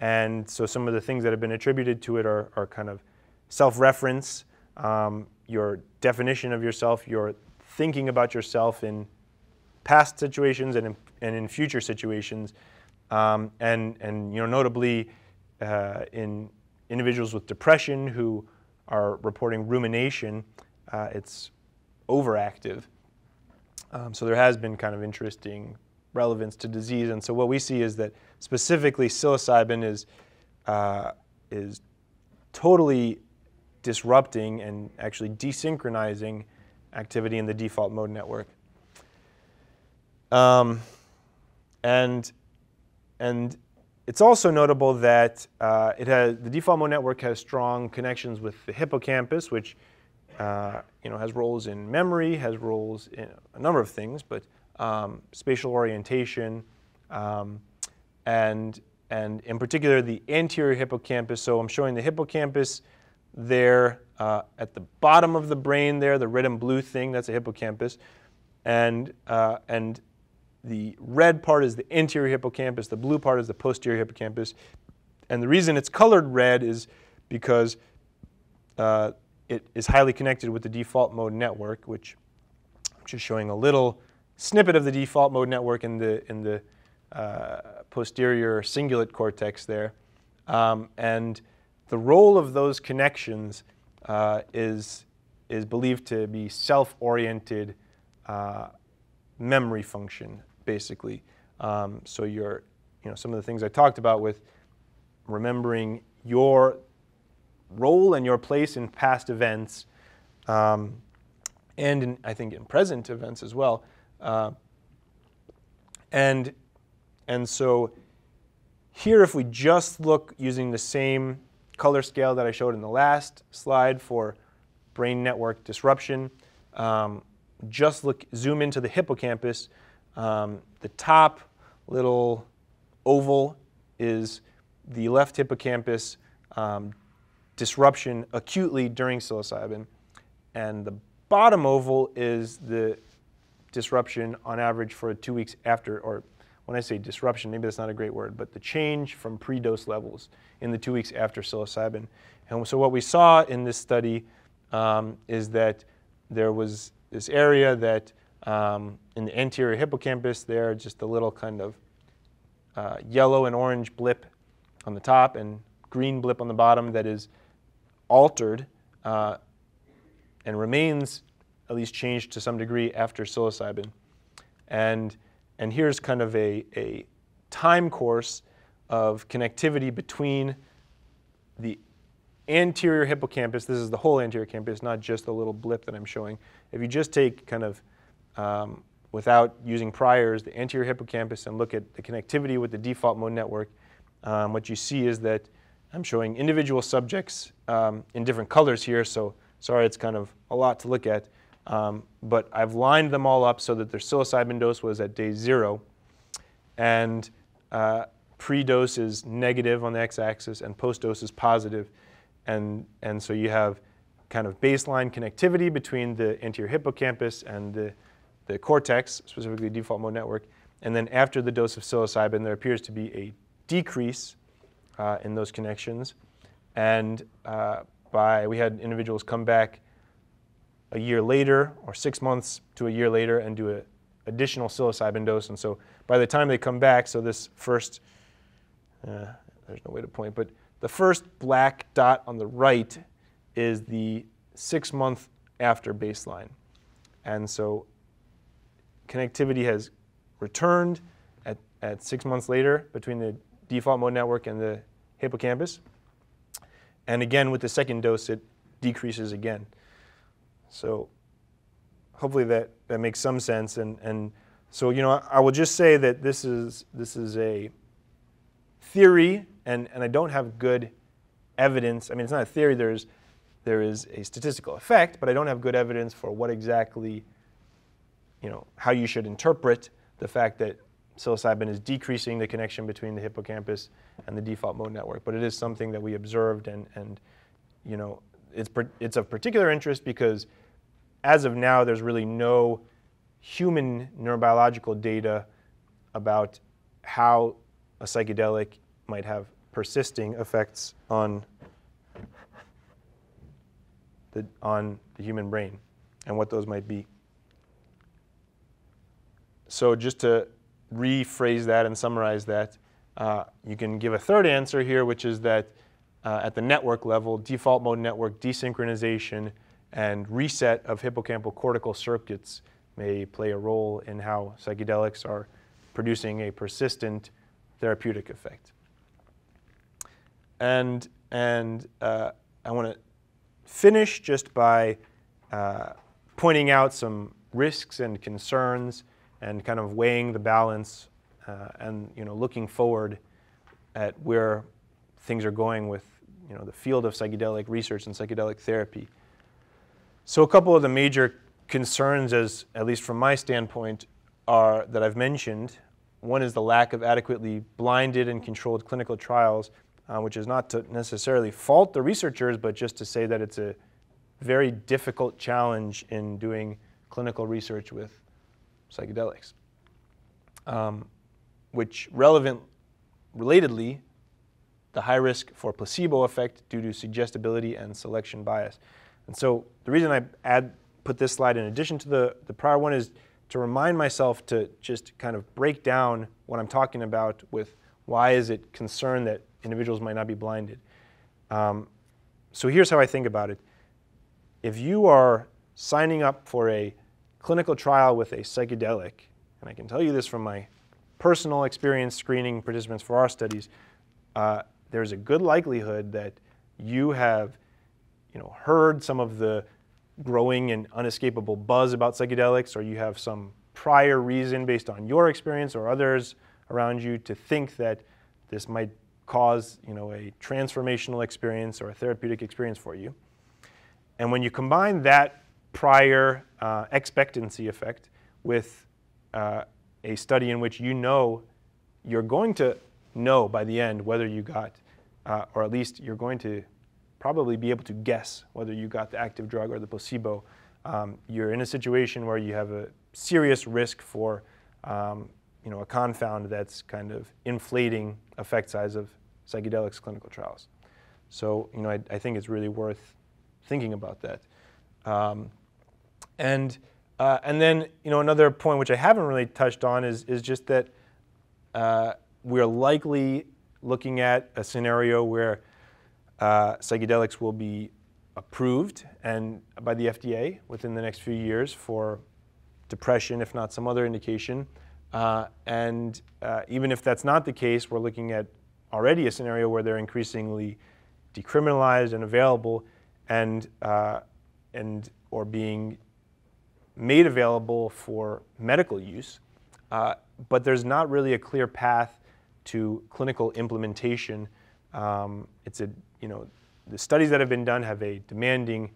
B: And so some of the things that have been attributed to it are, are kind of self-reference, um, your definition of yourself, your thinking about yourself in past situations and in, and in future situations, um, and, and you know, notably uh, in individuals with depression who are reporting rumination, uh, it's overactive. Um, so there has been kind of interesting relevance to disease. And so what we see is that specifically psilocybin is, uh, is totally disrupting and actually desynchronizing activity in the default mode network. Um, and, and it's also notable that uh, it has, the default mode network has strong connections with the hippocampus, which uh, you know, has roles in memory, has roles in a number of things, but um, spatial orientation, um, and, and in particular the anterior hippocampus. So I'm showing the hippocampus there uh, at the bottom of the brain there, the red and blue thing, that's a hippocampus. And, uh, and the red part is the anterior hippocampus, the blue part is the posterior hippocampus. And the reason it's colored red is because uh, it is highly connected with the default mode network, which I'm just showing a little snippet of the default mode network in the, in the uh, posterior cingulate cortex there. Um, and the role of those connections uh, is, is believed to be self-oriented uh, memory function basically. Um, so your, you know, some of the things I talked about with remembering your role and your place in past events, um, and in, I think in present events as well. Uh, and, and so here, if we just look using the same color scale that I showed in the last slide for brain network disruption, um, just look, zoom into the hippocampus, um, the top little oval is the left hippocampus um, disruption acutely during psilocybin, and the bottom oval is the disruption on average for two weeks after, or when I say disruption, maybe that's not a great word, but the change from pre-dose levels in the two weeks after psilocybin. And so what we saw in this study um, is that there was this area that um, in the anterior hippocampus there, just a little kind of uh, yellow and orange blip on the top and green blip on the bottom that is altered uh, and remains at least changed to some degree after psilocybin. And, and here's kind of a, a time course of connectivity between the anterior hippocampus, this is the whole anterior campus, not just the little blip that I'm showing. If you just take kind of, um, without using priors, the anterior hippocampus and look at the connectivity with the default mode network, um, what you see is that I'm showing individual subjects um, in different colors here, so sorry it's kind of a lot to look at. Um, but I've lined them all up so that their psilocybin dose was at day zero, and uh, pre-dose is negative on the x-axis and post-dose is positive. And, and so you have kind of baseline connectivity between the anterior hippocampus and the, the cortex, specifically default mode network. And then after the dose of psilocybin, there appears to be a decrease uh, in those connections. And uh, by we had individuals come back a year later or six months to a year later and do an additional psilocybin dose. And so by the time they come back, so this first, uh, there's no way to point, but the first black dot on the right is the six month after baseline. And so connectivity has returned at, at six months later between the default mode network and the hippocampus. And again, with the second dose, it decreases again. So hopefully that, that makes some sense. And, and so, you know, I, I will just say that this is, this is a theory, and, and I don't have good evidence. I mean, it's not a theory, there's, there is a statistical effect, but I don't have good evidence for what exactly, you know, how you should interpret the fact that psilocybin is decreasing the connection between the hippocampus and the default mode network. But it is something that we observed, and, and you know, it's, it's of particular interest because as of now, there's really no human neurobiological data about how a psychedelic might have persisting effects on the, on the human brain and what those might be. So just to rephrase that and summarize that, uh, you can give a third answer here, which is that uh, at the network level, default mode network desynchronization and reset of hippocampal cortical circuits may play a role in how psychedelics are producing a persistent therapeutic effect. And, and uh, I want to finish just by uh, pointing out some risks and concerns and kind of weighing the balance uh, and you know, looking forward at where things are going with you know, the field of psychedelic research and psychedelic therapy. So a couple of the major concerns, as at least from my standpoint, are that I've mentioned. One is the lack of adequately blinded and controlled clinical trials, uh, which is not to necessarily fault the researchers, but just to say that it's a very difficult challenge in doing clinical research with psychedelics. Um, which relevant, relatedly, the high risk for placebo effect due to suggestibility and selection bias. And so the reason I add put this slide in addition to the, the prior one is to remind myself to just kind of break down what I'm talking about with why is it concerned that individuals might not be blinded. Um, so here's how I think about it. If you are signing up for a clinical trial with a psychedelic, and I can tell you this from my personal experience screening participants for our studies, uh, there's a good likelihood that you have you know, heard some of the growing and unescapable buzz about psychedelics, or you have some prior reason based on your experience or others around you to think that this might cause you know, a transformational experience or a therapeutic experience for you. And when you combine that prior uh, expectancy effect with uh, a study in which you know you're going to know by the end whether you got, uh, or at least you're going to probably be able to guess whether you got the active drug or the placebo. um, you're in a situation where you have a serious risk for um, you know, a confound that's kind of inflating effect size of psychedelics clinical trials. So you know, I, I think it's really worth thinking about that. Um, and uh, and then you know another point which I haven't really touched on is is just that uh, we're likely looking at a scenario where uh, psychedelics will be approved and by the FDA within the next few years for depression, if not some other indication. Uh, and uh, even if that's not the case, we're looking at already a scenario where they're increasingly decriminalized and available, and uh, and or being made available for medical use. Uh, but there's not really a clear path to clinical implementation. Um, it's a you know the studies that have been done have a demanding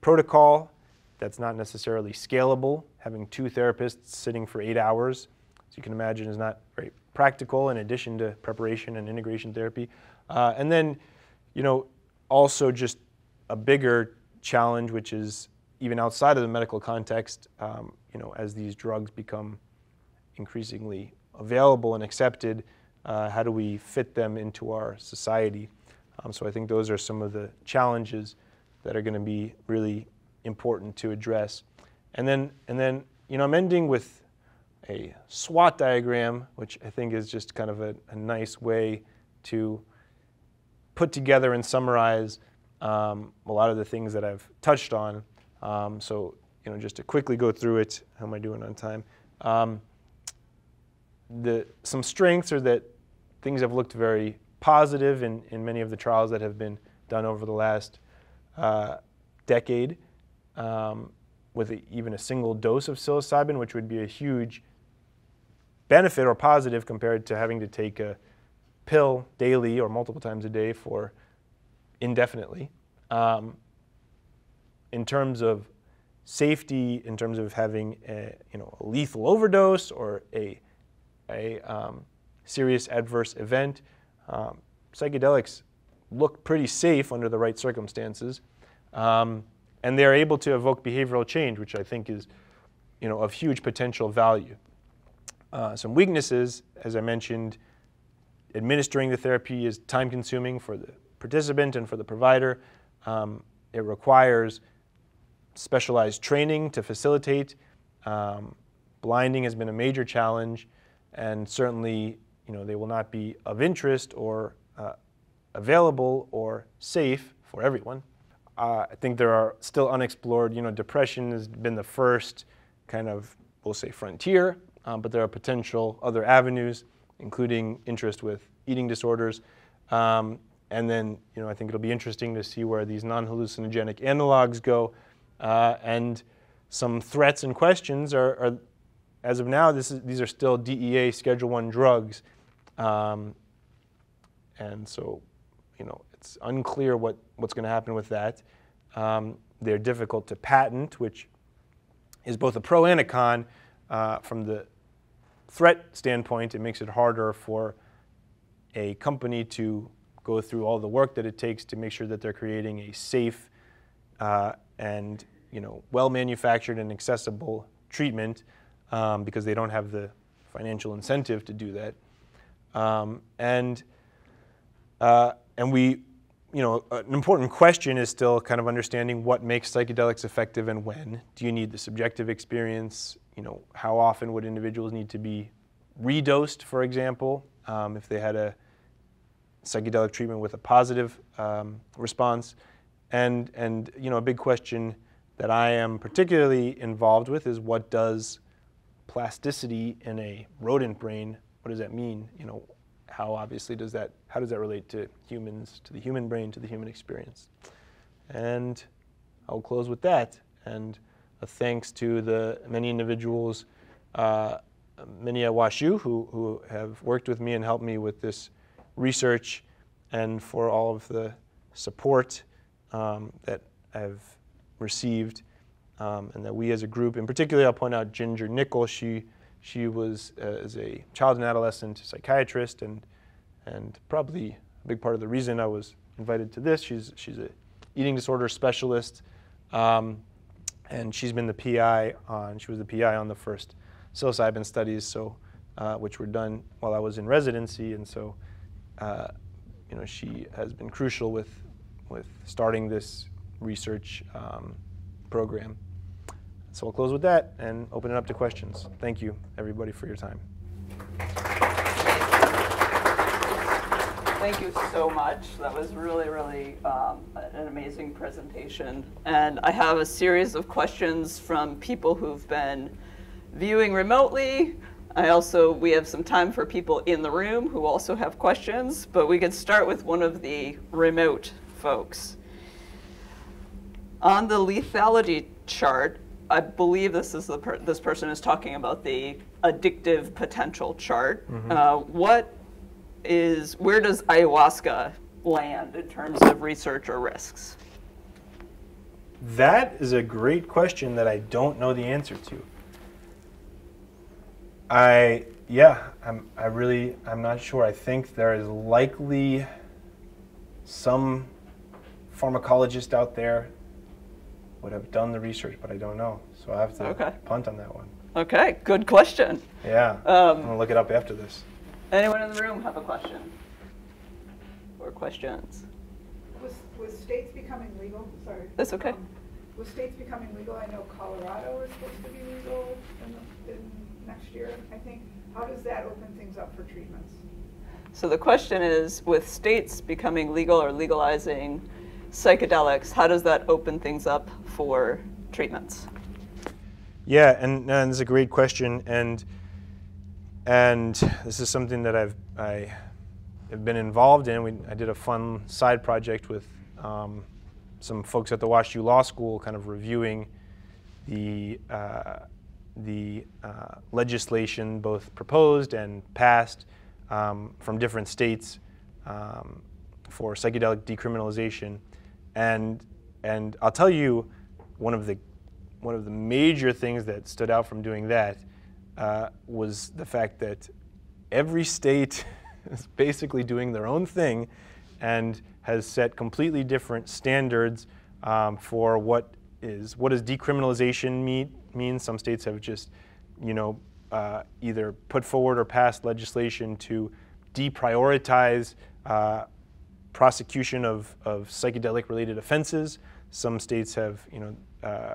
B: protocol that's not necessarily scalable. Having two therapists sitting for eight hours, as you can imagine, is not very practical in addition to preparation and integration therapy. Uh, and then, you know, also just a bigger challenge, which is even outside of the medical context, um, you know, as these drugs become increasingly available and accepted, uh, how do we fit them into our society? Um, so I think those are some of the challenges that are going to be really important to address. And then, and then, you know, I'm ending with a SWOT diagram, which I think is just kind of a, a nice way to put together and summarize um, a lot of the things that I've touched on. Um, so, you know, just to quickly go through it, how am I doing on time? Um, the, some strengths are that things have looked very positive in, in many of the trials that have been done over the last uh, decade um, with a, even a single dose of psilocybin, which would be a huge benefit or positive compared to having to take a pill daily or multiple times a day for indefinitely. Um, in terms of safety, in terms of having a, you know, a lethal overdose or a, a um, serious adverse event, um, psychedelics look pretty safe under the right circumstances. Um, and they're able to evoke behavioral change, which I think is you know, of huge potential value. Uh, some weaknesses, as I mentioned, administering the therapy is time consuming for the participant and for the provider. Um, it requires specialized training to facilitate. Um, blinding has been a major challenge, and certainly you know, they will not be of interest or uh, available or safe for everyone. Uh, I think there are still unexplored, you know, depression has been the first kind of, we'll say, frontier, um, but there are potential other avenues, including interest with eating disorders. Um, and then, you know, I think it'll be interesting to see where these non-hallucinogenic analogs go. Uh, and some threats and questions are, are as of now, is, these are still DEA Schedule One drugs. Um, and so, you know, it's unclear what, what's going to happen with that. Um, they're difficult to patent, which is both a pro and a con. Uh, from the threat standpoint, it makes it harder for a company to go through all the work that it takes to make sure that they're creating a safe uh, and you know well manufactured and accessible treatment um, because they don't have the financial incentive to do that. Um, and, uh, and we, you know, an important question is still kind of understanding what makes psychedelics effective and when. Do you need the subjective experience? You know, how often would individuals need to be redosed, for example, um, if they had a psychedelic treatment with a positive um, response? And, and, you know, a big question that I am particularly involved with is what does plasticity in a rodent brain what does that mean? You know, how obviously does that, how does that relate to humans, to the human brain, to the human experience? And I'll close with that. And a thanks to the many individuals, uh, many at WashU who, who have worked with me and helped me with this research and for all of the support um, that I've received um, and that we as a group, in particular, I'll point out Ginger Nicol, she she was uh, as a child and adolescent psychiatrist, and and probably a big part of the reason I was invited to this. She's she's a eating disorder specialist, um, and she's been the PI on. She was the PI on the first psilocybin studies, so uh, which were done while I was in residency, and so uh, you know she has been crucial with with starting this research um, program. So I'll close with that and open it up to questions. Thank you, everybody, for your time.
A: Thank you so much. That was really, really um, an amazing presentation. And I have a series of questions from people who've been viewing remotely. I also, we have some time for people in the room who also have questions, but we could start with one of the remote folks. On the lethality chart, I believe this is the per- this person is talking about the addictive potential chart. Mm-hmm. Uh, what is where does ayahuasca land in terms of research or risks?
B: That is a great question that I don't know the answer to. I yeah, I'm I really I'm not sure. I think there is likely some pharmacologist out there would have done the research, but I don't know. So I have to okay. punt on that one.
A: Okay, good question.
B: Yeah, um, I'm gonna look it up after this.
A: Anyone in the room have a question or questions?
C: Was, was states becoming legal? Sorry.
A: That's okay. Um,
C: was states becoming legal? I know Colorado is supposed to be legal in, the, in next year, I think. How does that open things up for treatments?
A: So the question is, with states becoming legal or legalizing psychedelics, how does that open things up for treatments?
B: Yeah, and, and it's a great question, and and this is something that I've I have been involved in. We, I did a fun side project with um, some folks at the WashU Law School, kind of reviewing the uh, the uh, legislation, both proposed and passed um, from different states um, for psychedelic decriminalization, and and I'll tell you one of the one of the major things that stood out from doing that uh, was the fact that every state [LAUGHS] is basically doing their own thing and has set completely different standards um, for what is what does decriminalization mean. Mean some states have just, you know, uh, either put forward or passed legislation to deprioritize uh, prosecution of, of psychedelic-related offenses. Some states have, you know, uh,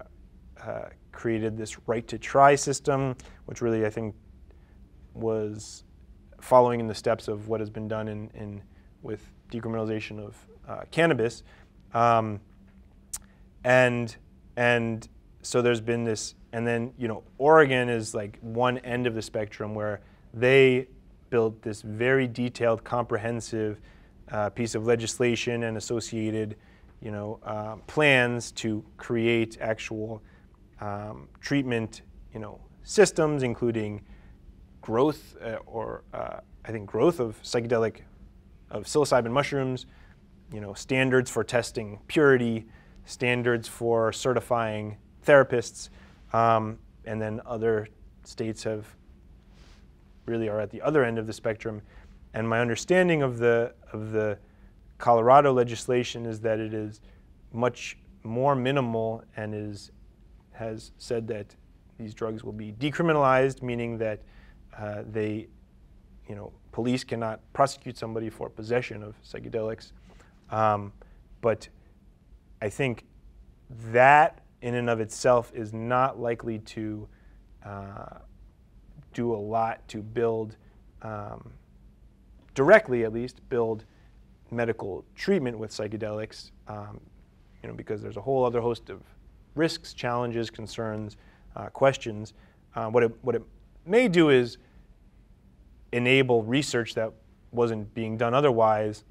B: uh, created this right to try system, which really I think was following in the steps of what has been done in, in with decriminalization of uh, cannabis. Um, and and so there's been this, and then you know Oregon is like one end of the spectrum where they built this very detailed, comprehensive uh, piece of legislation and associated, you know, uh, plans to create actual um, treatment, you know, systems, including growth uh, or uh, I think growth of psychedelic, of psilocybin mushrooms, you know, standards for testing purity, standards for certifying therapists, um, and then other states have really are at the other end of the spectrum. And my understanding of the of the Colorado legislation is that it is much more minimal and is has said that these drugs will be decriminalized, meaning that uh, they, you know, police cannot prosecute somebody for possession of psychedelics. Um, but I think that in and of itself is not likely to uh, do a lot to build, um, directly at least, build medical treatment with psychedelics, um, you know, because there's a whole other host of risks, challenges, concerns, uh, questions. Uh, what, it, what it may do is enable research that wasn't being done otherwise,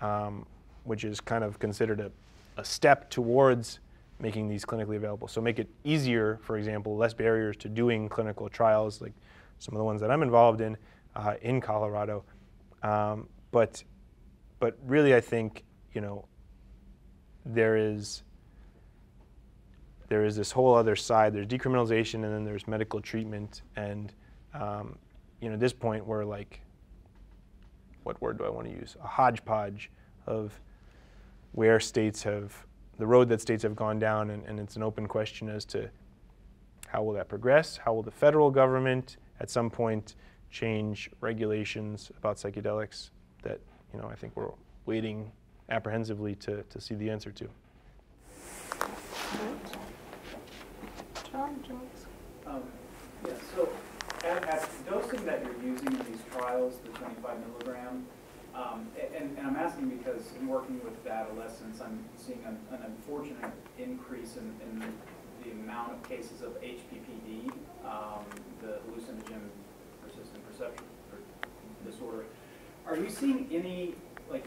B: um, which is kind of considered a, a step towards making these clinically available. So make it easier, for example, less barriers to doing clinical trials, like some of the ones that I'm involved in uh, in Colorado. Um, but, but really, I think you know there is there is this whole other side. There's decriminalization, and then there's medical treatment. And um, you know, this point, we're like, what word do I want to use? A hodgepodge of where states have the road that states have gone down, and, and it's an open question as to how will that progress? How will the federal government at some point change regulations about psychedelics that you know I think we're waiting apprehensively to, to see the answer to.
A: John, Jones.
D: Um, yeah, so at, at the dosing that you're using in these trials, the 25 milligram, um, and, and I'm asking because in working with adolescents, I'm seeing an, an unfortunate increase in, in the amount of cases of HPPD, um, the hallucinogen persistent perception disorder. Are you seeing any, like,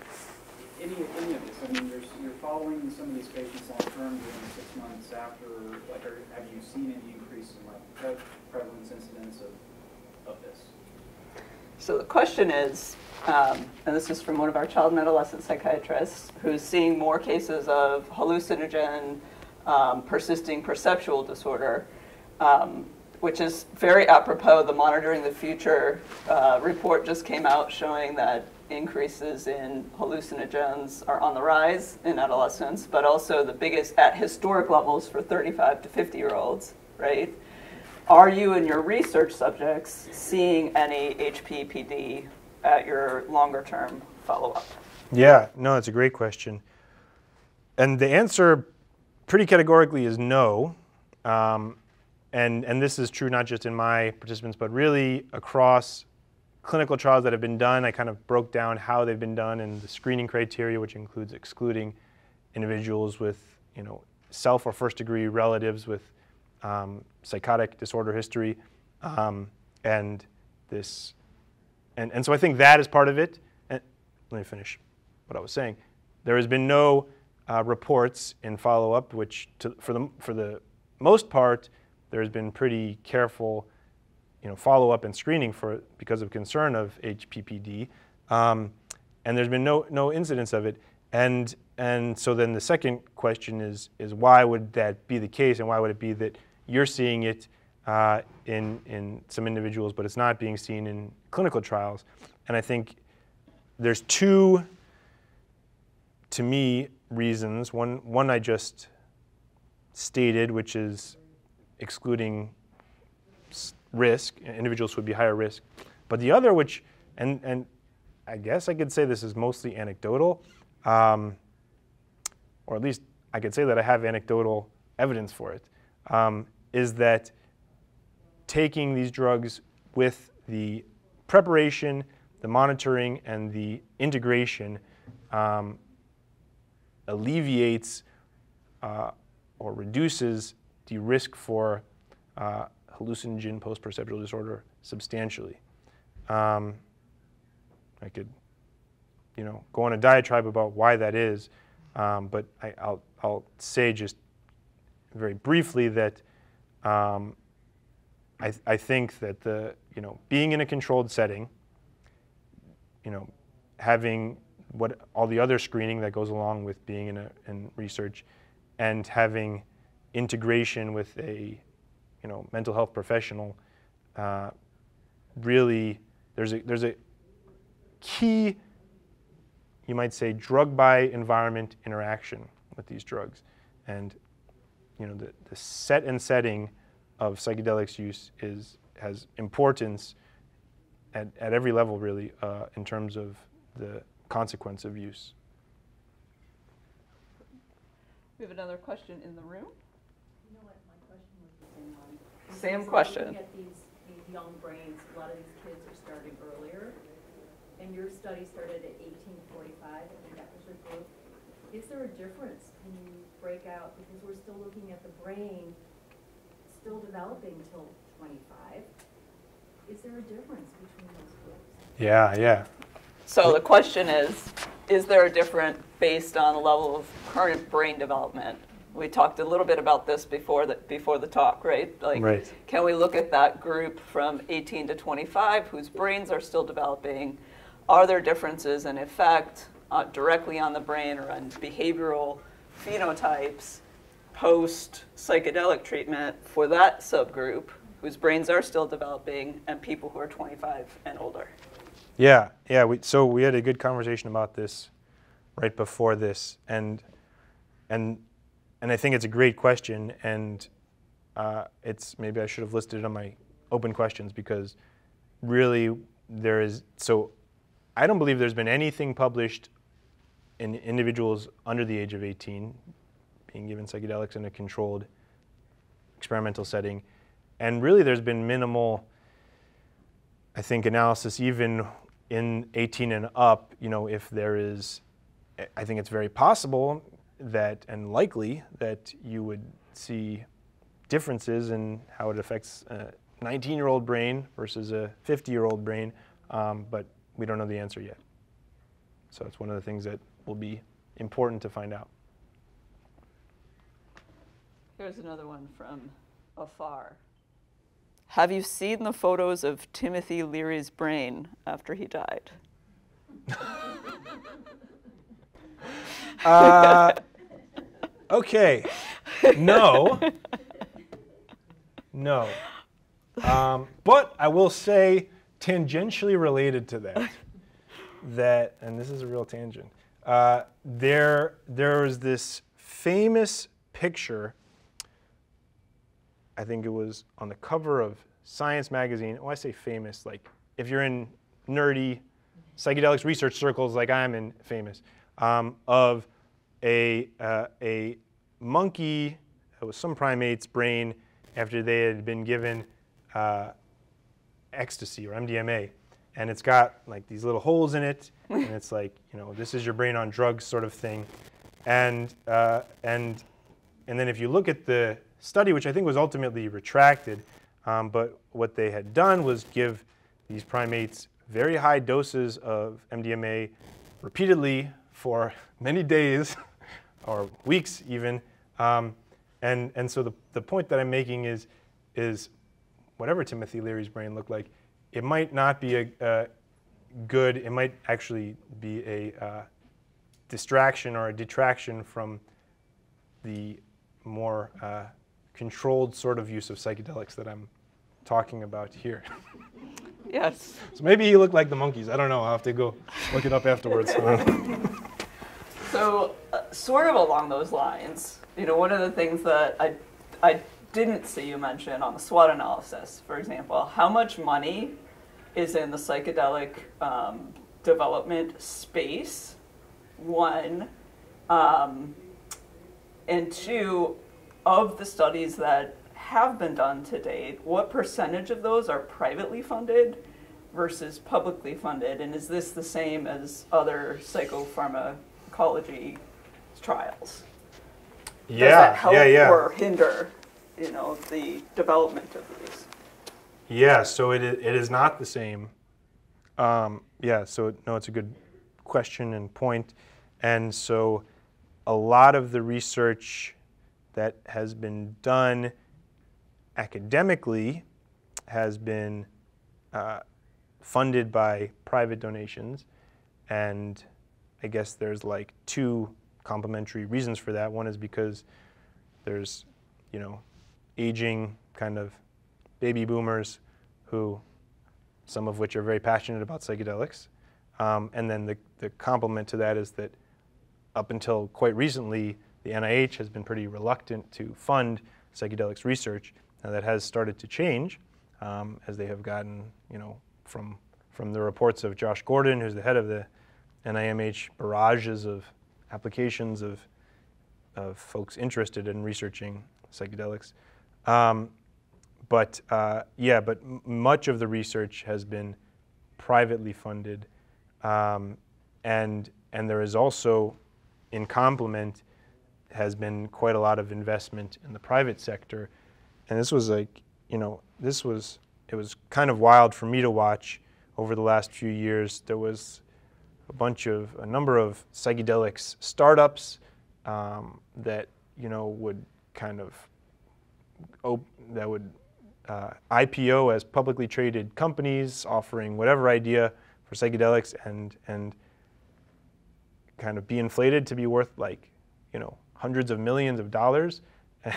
D: any, any of this? I mean, you're, you're following some of these patients long term during six months after, like, are, have you seen any increase in like pre- prevalence incidence of, of this?
A: So the question is, um, and this is from one of our child and adolescent psychiatrists, who's seeing more cases of hallucinogen, um, persisting perceptual disorder, um, which is very apropos. The Monitoring the Future uh, report just came out showing that increases in hallucinogens are on the rise in adolescents, but also the biggest at historic levels for 35 to 50 year olds, right? Are you and your research subjects seeing any HPPD at your longer term follow up?
B: Yeah, no, it's a great question. And the answer pretty categorically is no. Um, and, and this is true not just in my participants, but really across clinical trials that have been done. I kind of broke down how they've been done and the screening criteria, which includes excluding individuals with you know, self or first degree relatives with um, psychotic disorder history. Um, and this, and, and so I think that is part of it. And let me finish what I was saying. There has been no uh, reports in follow-up, which to, for, the, for the most part, there has been pretty careful you know, follow-up and screening for because of concern of HPPD. Um, and there's been no, no incidence of it. And, and so then the second question is, is why would that be the case and why would it be that you're seeing it uh, in, in some individuals, but it's not being seen in clinical trials? And I think there's two, to me, reasons. One, one I just stated, which is excluding risk, individuals would be higher risk. But the other, which, and, and I guess I could say this is mostly anecdotal, um, or at least I could say that I have anecdotal evidence for it, um, is that taking these drugs with the preparation, the monitoring, and the integration um, alleviates uh, or reduces the risk for uh, hallucinogen post-perceptual disorder substantially. Um, I could, you know, go on a diatribe about why that is, um, but I, will I'll say just very briefly that um, I, I think that the, you know, being in a controlled setting, you know, having what all the other screening that goes along with being in, a, in research, and having integration with a you know, mental health professional, uh, really there's a, there's a key, you might say, drug by environment interaction with these drugs. And you know, the, the set and setting of psychedelics use is, has importance at, at every level, really, uh, in terms of the consequence of use.
A: We have another question in the room.
E: Same
A: question.
E: Looking at these, these young brains, a lot of these kids are starting earlier, and your study started at eighteen forty-five, I think that was your group. Is there a difference? Can you break out, because we're still looking at the brain still developing till twenty-five. Is there a difference between those groups?
B: Yeah, yeah.
A: So the question is, is there a difference based on the level of current brain development? We talked a little bit about this before the before the talk, right?
B: Like, right.
A: can we look at that group from 18 to 25 whose brains are still developing? Are there differences in effect uh, directly on the brain or on behavioral phenotypes post psychedelic treatment for that subgroup whose brains are still developing and people who are 25 and older?
B: Yeah, yeah. We, so we had a good conversation about this right before this, and and and I think it's a great question, and uh, it's maybe I should have listed it on my open questions because really there is so I don't believe there's been anything published in individuals under the age of 18 being given psychedelics in a controlled experimental setting, and really there's been minimal, I think, analysis even in 18 and up. You know, if there is, I think it's very possible that and likely that you would see differences in how it affects a 19 year old brain versus a 50 year old brain, um, but we don't know the answer yet. So it's one of the things that will be important to find out.
A: Here's another one from afar. Have you seen the photos of Timothy Leary's brain after he died? [LAUGHS]
B: Uh, okay. No. No. Um, but I will say, tangentially related to that, that, and this is a real tangent, uh, there, there was this famous picture, I think it was on the cover of Science magazine. Oh, I say famous, like if you're in nerdy psychedelics research circles like I'm in famous, um, of a, uh, a monkey with some primate's brain after they had been given uh, ecstasy or MDMA. And it's got like these little holes in it, [LAUGHS] and it's like, you know, this is your brain on drugs sort of thing. And, uh, and, and then if you look at the study, which I think was ultimately retracted, um, but what they had done was give these primates very high doses of MDMA repeatedly for [LAUGHS] many days or weeks even. Um, and, and so the, the point that I'm making is, is whatever Timothy Leary's brain looked like, it might not be a, a good, it might actually be a uh, distraction or a detraction from the more uh, controlled sort of use of psychedelics that I'm talking about here. [LAUGHS]
A: Yes.
B: so maybe he looked like the monkeys. I don't know. I'll have to go look it up afterwards. [LAUGHS]
A: So, uh, sort of along those lines, you know, one of the things that I, I didn't see you mention on the SWOT analysis, for example, how much money is in the psychedelic um, development space? One, um, and two, of the studies that have been done to date, what percentage of those are privately funded versus publicly funded? And is this the same as other trials? Does that help
B: yeah, yeah.
A: or hinder, you know, the development of these?
B: Yeah, so it, it is not the same. Um, yeah, so no, it's a good question and point. And so a lot of the research that has been done academically has been uh, funded by private donations. And I guess there's like two complementary reasons for that. One is because there's, you know, aging kind of baby boomers who, some of which are very passionate about psychedelics. Um, and then the, the complement to that is that up until quite recently, the NIH has been pretty reluctant to fund psychedelics research. Now that has started to change um, as they have gotten, you know, from, from the reports of Josh Gordon, who's the head of the NIMH, barrages of applications of, of folks interested in researching psychedelics. Um, but uh, yeah, but much of the research has been privately funded, um, and and there is also, in complement, has been quite a lot of investment in the private sector, and this was like you know this was it was kind of wild for me to watch over the last few years. There was a bunch of a number of psychedelics startups um, that you know would kind of op- that would uh, IPO as publicly traded companies offering whatever idea for psychedelics and and kind of be inflated to be worth like you know hundreds of millions of dollars. [LAUGHS]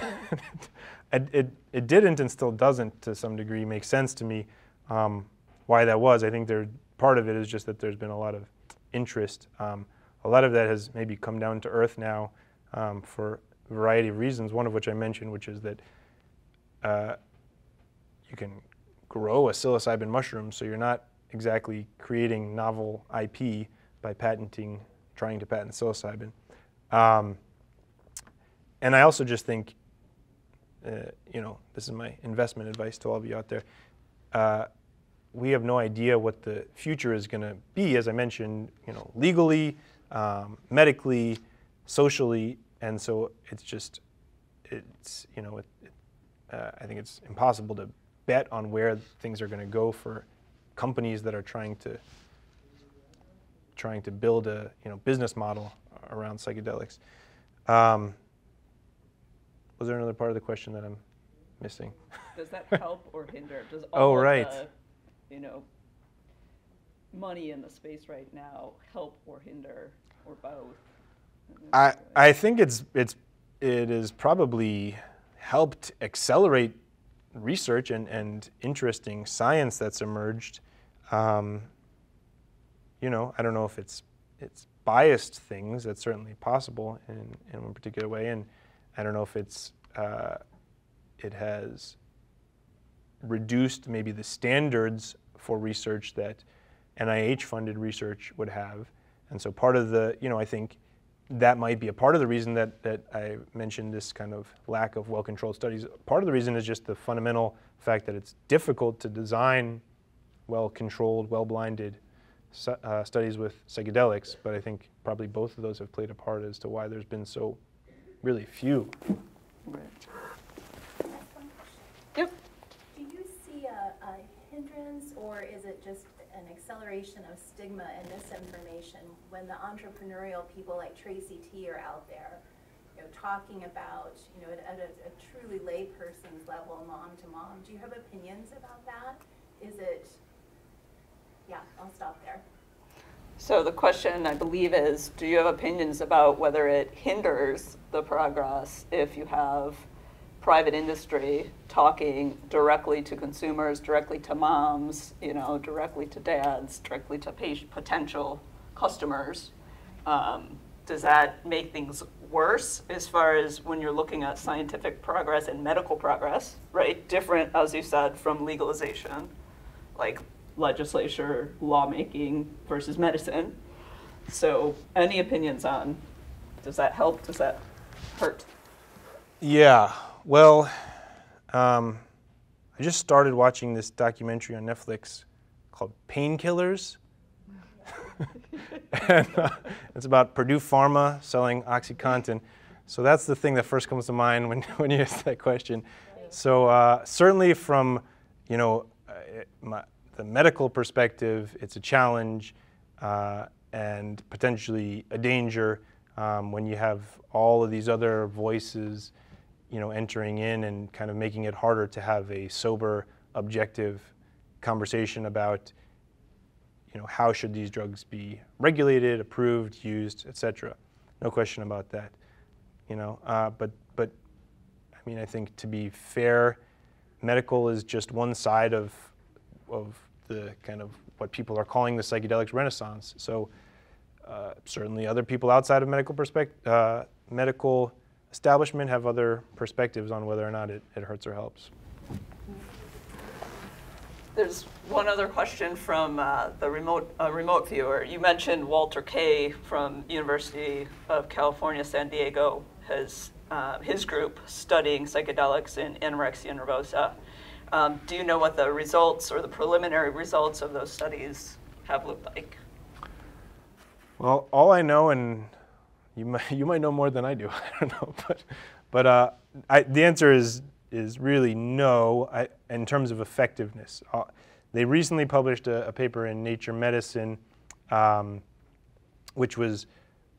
B: And it, it, it didn't and still doesn't to some degree make sense to me um, why that was. I think there part of it is just that there's been a lot of interest. Um, a lot of that has maybe come down to earth now um, for a variety of reasons, one of which I mentioned, which is that uh, you can grow a psilocybin mushroom, so you're not exactly creating novel IP by patenting, trying to patent psilocybin. Um, and I also just think, uh, you know, this is my investment advice to all of you out there. Uh, we have no idea what the future is going to be, as I mentioned, you know, legally, um, medically, socially, and so it's just, it's, you know, it, it, uh, I think it's impossible to bet on where things are going to go for companies that are trying to trying to build a you know business model around psychedelics. Um, was there another part of the question that I'm missing?
A: Does that [LAUGHS] help or hinder? Does all
B: Oh, right.
A: You know, money in the space right now help or hinder or both?
B: I, I think it's it's it has probably helped accelerate research and, and interesting science that's emerged. Um, you know, I don't know if it's it's biased things. That's certainly possible in, in one particular way, and I don't know if it's uh, it has reduced maybe the standards for research that NIH-funded research would have. And so part of the, you know, I think that might be a part of the reason that, that I mentioned this kind of lack of well-controlled studies. Part of the reason is just the fundamental fact that it's difficult to design well-controlled, well-blinded uh, studies with psychedelics, but I think probably both of those have played a part as to why there's been so really few.
A: Right.
F: Can I ask one question?
A: Yep.
F: Do you see a, a or is it just an acceleration of stigma and misinformation when the entrepreneurial people like Tracy T are out there, you know, talking about, you know, at, at a, a truly layperson's level, mom to mom? Do you have opinions about that? Is it, yeah, I'll stop there.
A: So the question, I believe, is do you have opinions about whether it hinders the progress if you have private industry talking directly to consumers, directly to moms, you know, directly to dads, directly to patient, potential customers? Um, does that make things worse as far as when you're looking at scientific progress and medical progress, right? Different, as you said, from legalization, like legislature, lawmaking versus medicine. So, any opinions on does that help? Does that hurt?
B: Yeah, well, um, I just started watching this documentary on Netflix called Painkillers. [LAUGHS] and uh, it's about Purdue Pharma selling OxyContin. So that's the thing that first comes to mind when, [LAUGHS] when you ask that question. So uh, certainly from, you know, uh, my, the medical perspective, it's a challenge uh, and potentially a danger um, when you have all of these other voices, you know, entering in and kind of making it harder to have a sober, objective conversation about, you know, how should these drugs be regulated, approved, used, et cetera. No question about that. You know, uh, but but I mean, I think to be fair, medical is just one side of of the kind of what people are calling the psychedelics renaissance. So uh, certainly, other people outside of medical perspective, uh, medical establishment have other perspectives on whether or not it, it hurts or helps.
A: There's one other question from uh, the remote uh, remote viewer. You mentioned Walter Kaye from University of California, San Diego, has uh, his group studying psychedelics in anorexia nervosa. Um, do you know what the results or the preliminary results of those studies have looked like?
B: Well, all I know, and you might, [LAUGHS] you might know more than I do. [LAUGHS] I don't know, but but uh, I, the answer is is really no I, in terms of effectiveness. Uh, they recently published a, a paper in Nature Medicine, um, which was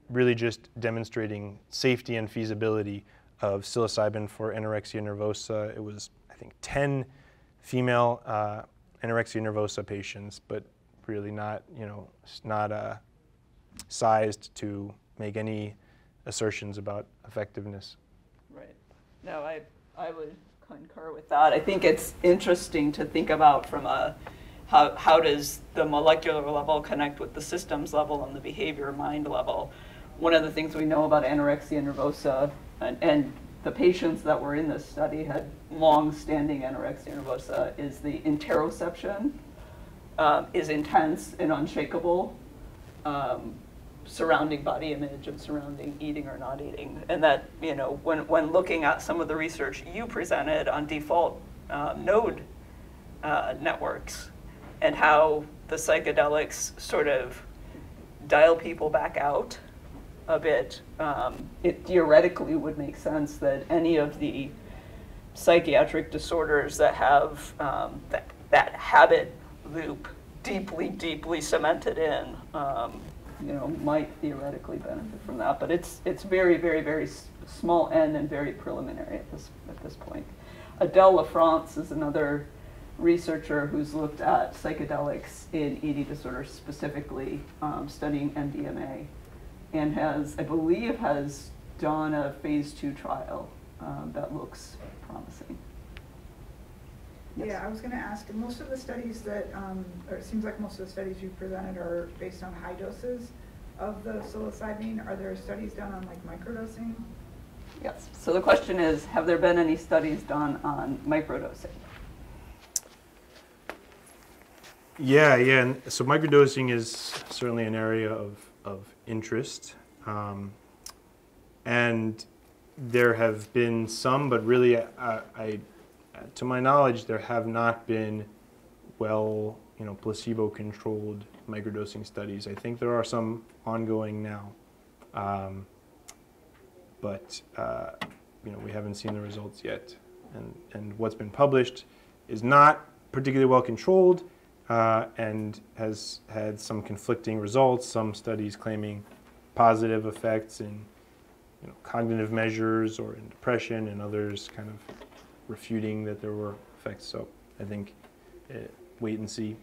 B: really just demonstrating safety and feasibility of psilocybin for anorexia nervosa. It was, I think, 10 female uh, anorexia nervosa patients, but really not, you know, not uh, sized to make any assertions about effectiveness.
A: Right. No, I, I would concur with that. I think it's interesting to think about from a how, how does the molecular level connect with the systems level and the behavior mind level. One of the things we know about anorexia nervosa and, and the patients that were in this study had long-standing anorexia nervosa, is the interoception um, is intense and unshakable um, surrounding body image and surrounding eating or not eating. And that, you know, when, when looking at some of the research you presented on default uh, node uh, networks and how the psychedelics sort of dial people back out a bit, um, it theoretically would make sense that any of the psychiatric disorders that have um, that, that habit loop deeply, deeply cemented in, um, you know, might theoretically benefit from that. But it's it's very, very, very small n and very preliminary at this at this point. Adele LaFrance is another researcher who's looked at psychedelics in eating disorders, specifically um, studying MDMA, and has, I believe, has done a phase two trial um, that looks promising. Yes.
C: Yeah, I was gonna ask, most of the studies that, um, or it seems like most of the studies you presented are based on high doses of the psilocybin. Are there studies done on like microdosing?
A: Yes. So the question is, have there been any studies done on microdosing?
B: Yeah, yeah. And so microdosing is certainly an area of, of interest. Um, and there have been some, but really, I, I, to my knowledge, there have not been well, you know, placebo-controlled microdosing studies. I think there are some ongoing now, um, but uh, you know, we haven't seen the results yet. And and what's been published is not particularly well controlled uh, and has had some conflicting results. Some studies claiming positive effects in you know, cognitive measures or in depression, and others kind of refuting that there were effects. So I think uh, wait and see.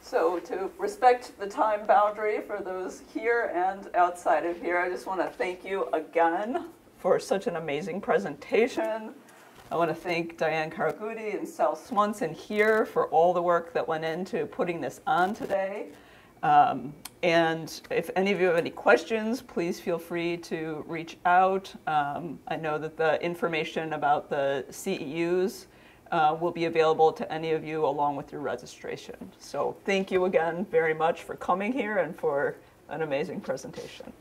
A: So to respect the time boundary for those here and outside of here, I just want to thank you again for such an amazing presentation. I want to thank Diane Karaguti and Sal Swanson here for all the work that went into putting this on today. Um, and if any of you have any questions, please feel free to reach out. Um, I know that the information about the CEUs uh, will be available to any of you along with your registration. So thank you again very much for coming here and for an amazing presentation.